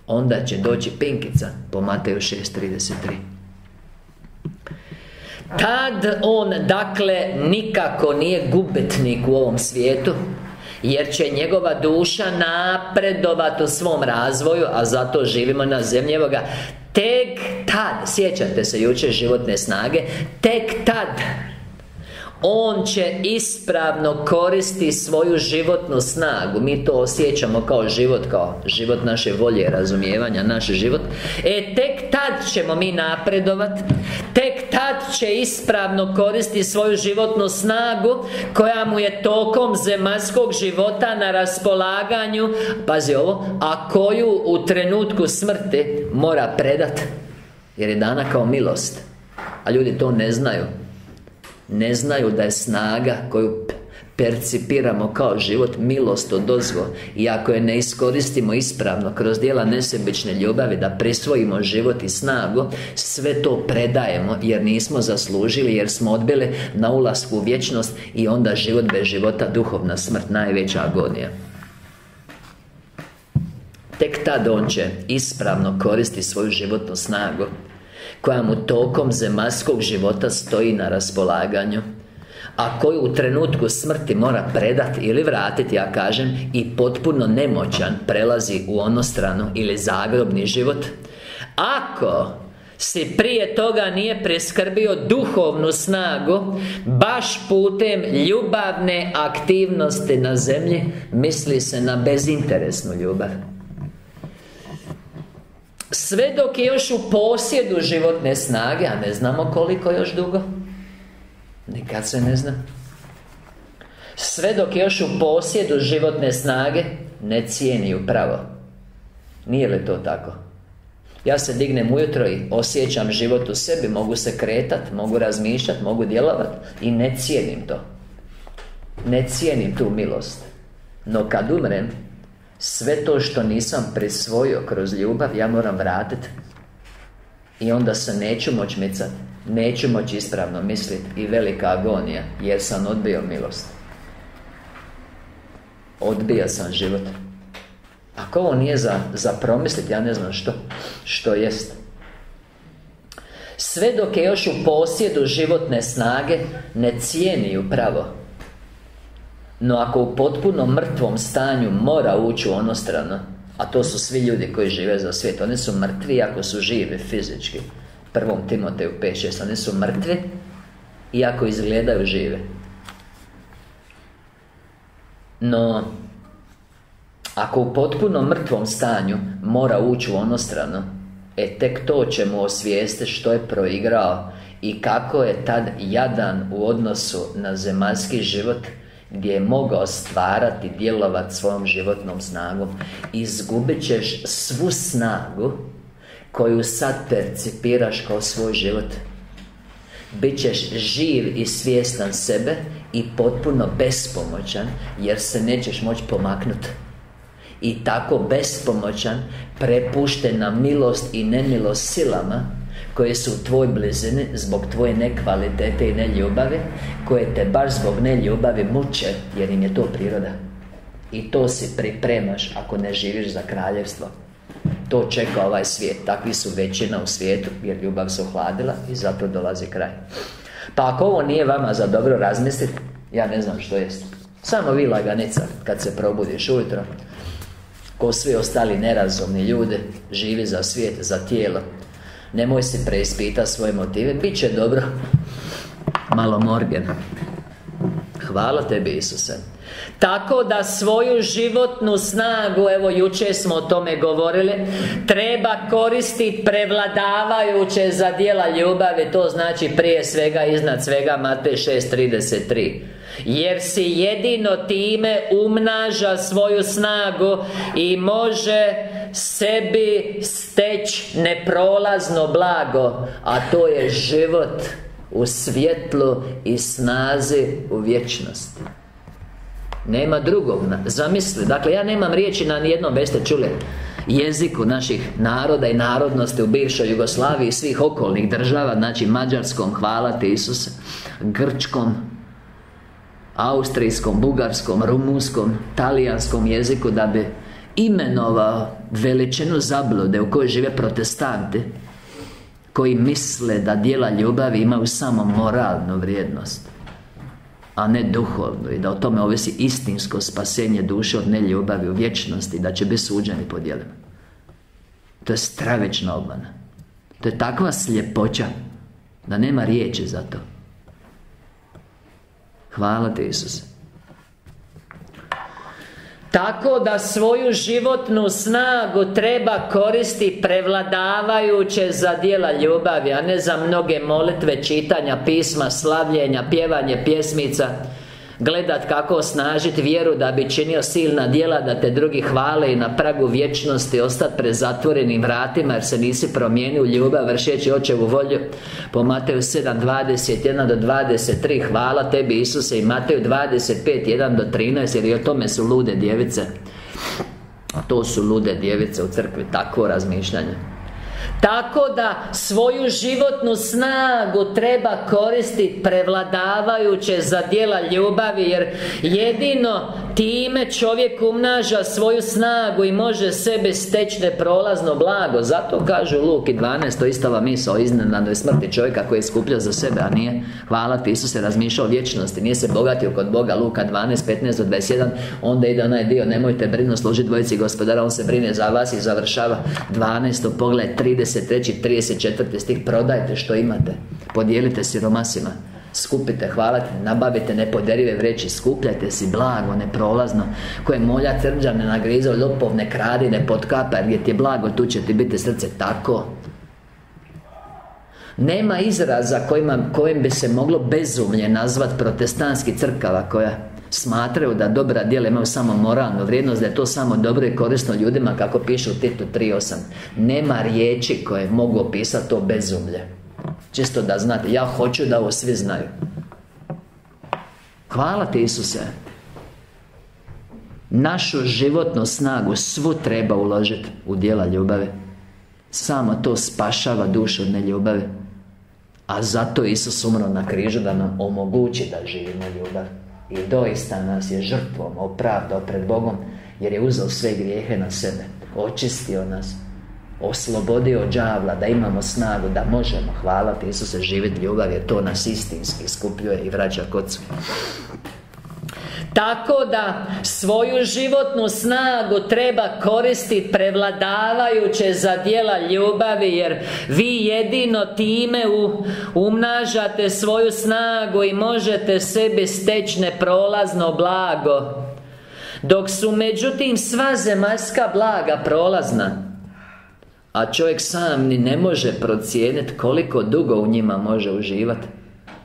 Onda će doći pinkica Po Mateju 6.33 Tad on, dakle, nikako nije gubitnik u ovom svijetu jer će njegova duša napredovati u svom razvoju A zato živimo na zemlji. Evo Tek tad Sjećate se jučer životne snage Tek tad on će ispravno koristi svoju životnu snagu. Mi to osjećamo kao život Kao život naše volje, razumijevanja Naš život. E, tek tad ćemo mi napredovat. Tek tad će ispravno koristi svoju životnu snagu Koja mu je tokom zemaljskog života na raspolaganju. Pazi ovo A koju u trenutku smrti mora predat Jer je dana kao milost A ljudi to ne znaju ne znaju da je snaga koju percipiramo kao život milost od dozvo I ako je ne iskoristimo ispravno kroz dijela nesebične ljubavi Da prisvojimo život i snagu Sve to predajemo jer nismo zaslužili Jer smo odbili na ulasku u vječnost I onda život bez života, duhovna smrt, najveća agonija. Tek tad on će ispravno koristi svoju životnu snagu koja mu tokom zemaljskog života stoji na raspolaganju. A koju u trenutku smrti mora predati ili vratiti, ja kažem I potpuno nemoćan prelazi u onostranu ili zagrobni život. Ako si prije toga nije preskrbio duhovnu snagu Baš putem ljubavne aktivnosti na zemlji Misli se na bezinteresnu ljubav sve dok je još u posjedu životne snage A ne znamo koliko još dugo Nikad se ne zna. Sve dok je još u posjedu životne snage Ne cijeni upravo. Nije li to tako? Ja se dignem ujutro i osjećam život u sebi Mogu se kretat, mogu razmišljati, mogu djelovat I ne cijenim to. Ne cijenim tu milost. No kad umrem sve to što nisam prisvojio kroz ljubav Ja moram vratiti I onda se neću moći micat Neću moći ispravno misliti I velika agonija Jer sam odbio milost. Odbija sam život. Ako ovo nije za, za promisliti Ja ne znam što Što jest. Sve dok je još u posjedu životne snage Ne cijeni pravo no ako u potpuno mrtvom stanju mora ući u ono strano A to su svi ljudi koji žive za svijet Oni su mrtvi ako su živi fizički. Prvom Timoteju 5.6 Oni su mrtvi Iako izgledaju žive No Ako u potpuno mrtvom stanju Mora ući u ono strano E tek to će mu osvijestiti što je proigrao I kako je tad jadan u odnosu na zemaljski život gdje je mogao stvarati, djelovati svojom životnom snagom. Izgubit ćeš svu snagu koju sad percipiraš kao svoj život. Bićeš živ i svjestan sebe i potpuno bespomoćan jer se nećeš moći pomaknuti i tako bespomoćan prepušten na milost i nemilost silama koje su u tvoj blizini zbog tvoje nekvalitete i neljubavi koje te baš zbog neljubavi muče jer im je to priroda. I to si pripremaš ako ne živiš za kraljevstvo. To čeka ovaj svijet. Takvi su većina u svijetu Jer ljubav se ohladila I zato dolazi kraj. Pa ako ovo nije vama za dobro razmisliti Ja ne znam što jest. Samo vi laganica Kad se probudiš ujutro Ko svi ostali nerazumni ljudi Živi za svijet, za tijelo Nemoj si preispita svoje motive Biće dobro. Malo morgen Hvala tebi Isuse. Tako da svoju životnu snagu Evo jučer smo o tome govorili Treba koristiti prevladavajuće za dijela ljubavi To znači prije svega, iznad svega Matej 6.33 jer si jedino time umnaža svoju snagu I može sebi steć neprolazno blago A to je život u svjetlu i snazi u vječnosti. Nema drugog Zamisli, dakle ja nemam riječi na nijednom Veste čuli jeziku naših naroda i narodnosti u bivšoj Jugoslaviji i svih okolnih država Znači mađarskom, hvala ti Isuse Grčkom Austrijskom, bugarskom, rumunskom, talijanskom jeziku Da bi imenovao veličinu zablude u kojoj žive protestanti Koji misle da dijela ljubavi imaju samo moralnu vrijednost a ne duhovnu i da o tome ovisi istinsko spasenje duše od neljubavi u vječnosti da će biti suđeni po djelima. To je stravična obmana. To je takva sljepoća da nema riječi za to hvala ti Isuse tako da svoju životnu snagu treba koristi prevladavajuće za dijela ljubavi A ne za mnoge molitve, čitanja, pisma, slavljenja, pjevanje, pjesmica Gledat kako osnažiti vjeru da bi činio silna djela Da te drugi hvale i na pragu vječnosti Ostati pred zatvorenim vratima Jer se nisi promijenio ljubav Vršeći očevu volju. Po Mateju 7, 21 do 23 Hvala tebi Isuse I Mateju 25, 1 do 13 Jer i o tome su lude djevice. To su lude djevice u crkvi Takvo razmišljanje tako da svoju životnu snagu treba koristiti prevladavajuće za djela ljubavi Jer jedino time čovjek umnaža svoju snagu i može sebe steći neprolazno blago Zato kažu Luki 12. To istava misao iznenadnoj smrti čovjeka koji je skupljao za sebe A nije, hvala ti Isus se razmišljao o vječnosti Nije se bogatio kod Boga Luka 12, 15 do 21 Onda ide onaj dio Nemojte brinu služiti dvojici gospodara On se brine za vas i završava 12. pogled 33. 34. stih Prodajte što imate Podijelite siromasima Skupite, hvalite, nabavite nepoderive vreći Skupljajte si blago, neprolazno Koje molja crđa ne nagrizao Lopov ne kradi, ne potkapa Jer ti je blago, tu će ti biti srce tako? Nema izraza kojima, kojim bi se moglo bezumlje nazvat protestantski crkava koja smatraju da dobra djela imaju samo moralnu vrijednost Da je to samo dobro i korisno ljudima kako piše u Titu 3.8 Nema riječi koje mogu opisati to bezumlje Čisto da znate, ja hoću da ovo svi znaju. Hvala ti Isuse. Našu životnu snagu svu treba uložiti u dijela ljubavi. Samo to spašava dušu od neljubavi. A zato Isus umro na križu da nam omogući da živimo ljubav. I doista nas je žrtvom opravdao pred Bogom Jer je uzeo sve grijehe na sebe Očistio nas Oslobodio đavla Da imamo snagu Da možemo hvalati Isuse živjeti ljubav Jer to nas istinski skupljuje I vraća kod tako da svoju životnu snagu treba koristiti prevladavajuće za dijela ljubavi Jer vi jedino time umnažate svoju snagu I možete sebi steći neprolazno blago. Dok su međutim sva zemaljska blaga prolazna A čovjek sam ni ne može procijeniti koliko dugo u njima može uživati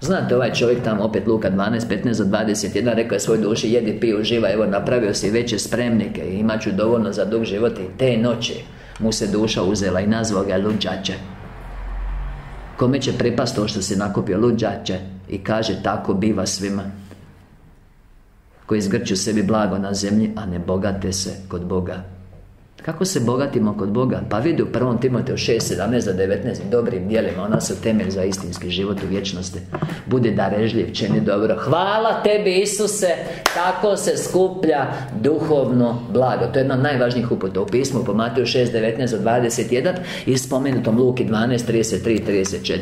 Znate, ovaj čovjek tamo opet Luka 12, 15 do 21 Rekao je svoj duši, jedi, pi, uživa Evo, napravio si veće spremnike I imat ću dovoljno za dug život I te noći mu se duša uzela I nazvao ga luđače. Kome će pripast to što si nakupio luđače? I kaže, tako biva svima Koji zgrću sebi blago na zemlji A ne bogate se kod Boga kako se bogatimo kod Boga? Pa vidi u prvom Timoteu 6, 17 do 19 Dobrim dijelima, ona su temelj za istinski život u vječnosti. Budi darežljiv, čini dobro. Hvala tebi Isuse Tako se skuplja duhovno blago. To je jedna od najvažnijih uputa u pismu Po Mateju 6, 19 do 21 I spomenutom Luki 12, 33 34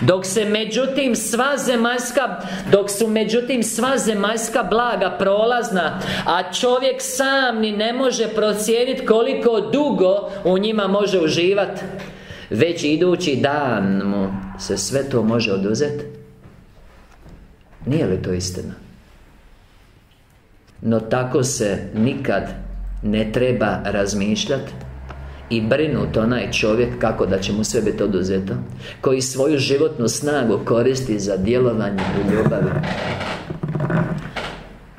Dok se međutim sva zemaljska Dok su međutim sva zemaljska blaga prolazna A čovjek sam ni ne može procijeniti koliko dugo u njima može uživati Već idući dan mu se sve to može oduzeti Nije li to istina? No tako se nikad ne treba razmišljati i brinut onaj čovjek kako da će mu sve biti oduzeto Koji svoju životnu snagu koristi za djelovanje u ljubavi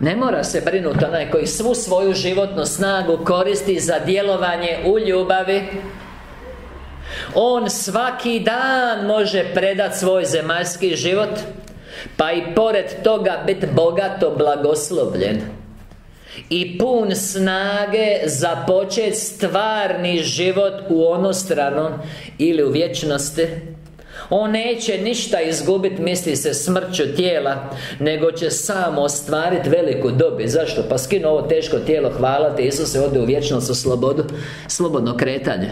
Ne mora se brinuti onaj koji svu svoju životnu snagu koristi za djelovanje u ljubavi. On svaki dan može predati svoj zemaljski život Pa i pored toga biti bogato blagoslovljen. I pun snage započeti stvarni život u onostranom ili u vječnosti on neće ništa izgubiti, misli se, smrću tijela Nego će samo ostvariti veliku dobit Zašto? Pa skinu ovo teško tijelo, hvala ti Isus ode u vječnost, u slobodu Slobodno kretanje.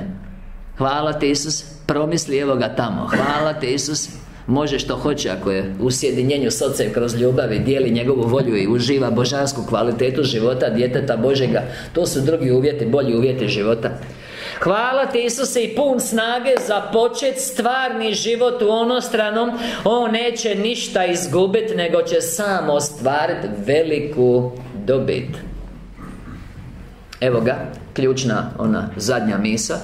Hvala ti Isus Promisli evo ga tamo. Hvala ti Isus. Može što hoće ako je u sjedinjenju s ocem kroz ljubav i dijeli njegovu volju i uživa božansku kvalitetu života djeteta Božega. To su drugi uvjeti, bolji uvjeti života Hvala ti Isuse i pun snage za počet stvarni život u onostranom. On neće ništa izgubiti nego će sam ostvariti veliku dobit. Evo ga, ključna ona zadnja misa.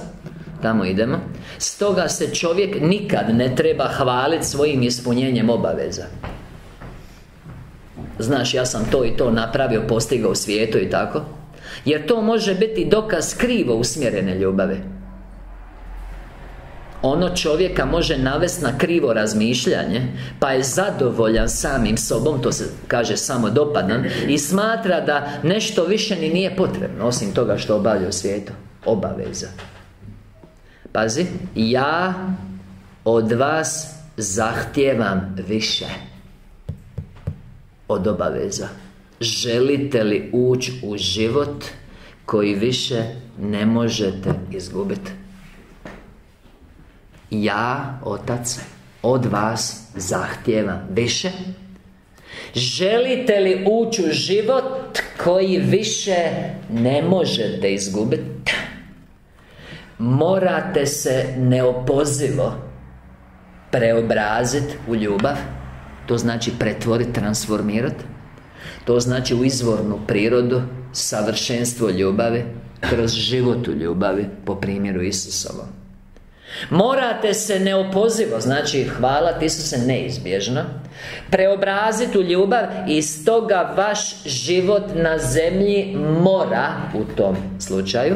Tamo idemo. Stoga se čovjek nikad ne treba hvaliti svojim ispunjenjem obaveza. Znaš, ja sam to i to napravio, postigao u svijetu i tako Jer to može biti dokaz krivo usmjerene ljubave. Ono čovjeka može navesti na krivo razmišljanje Pa je zadovoljan samim sobom To se kaže samo dopadan I smatra da nešto više ni nije potrebno Osim toga što obavlja u svijetu. Obaveza. Pazi Ja od vas zahtijevam više Od obaveza Želite li ući u život Koji više ne možete izgubiti Ja, Otac, od vas zahtijevam više. Želite li ući u život koji više ne možete izgubiti Morate se neopozivo preobraziti u ljubav To znači pretvoriti, transformirati To znači u izvornu prirodu Savršenstvo ljubavi Kroz život u ljubavi Po primjeru Isusovom. Morate se neopozivo Znači, hvala se neizbježno Preobraziti u ljubav I stoga vaš život na zemlji Mora u tom slučaju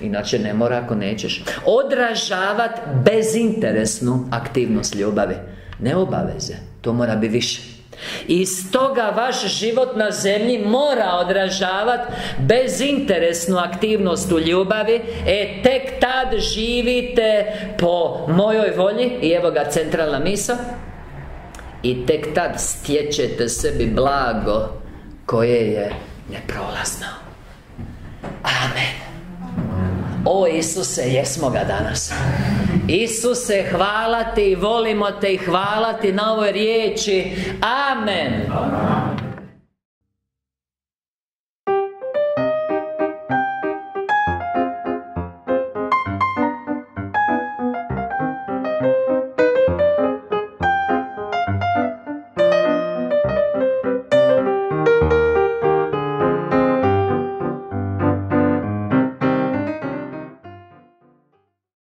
Inače ne mora ako nećeš Odražavat bezinteresnu aktivnost ljubavi Ne obaveze To mora biti više i stoga vaš život na zemlji mora odražavati bezinteresnu aktivnost u ljubavi. E, tek tad živite po mojoj volji. I evo ga centralna misa I tek tad stječete sebi blago Koje je neprolazno. Amen. O Isuse, jesmo ga danas Isuse, hvala Ti, volimo Te i hvala Ti na ovoj riječi. Amen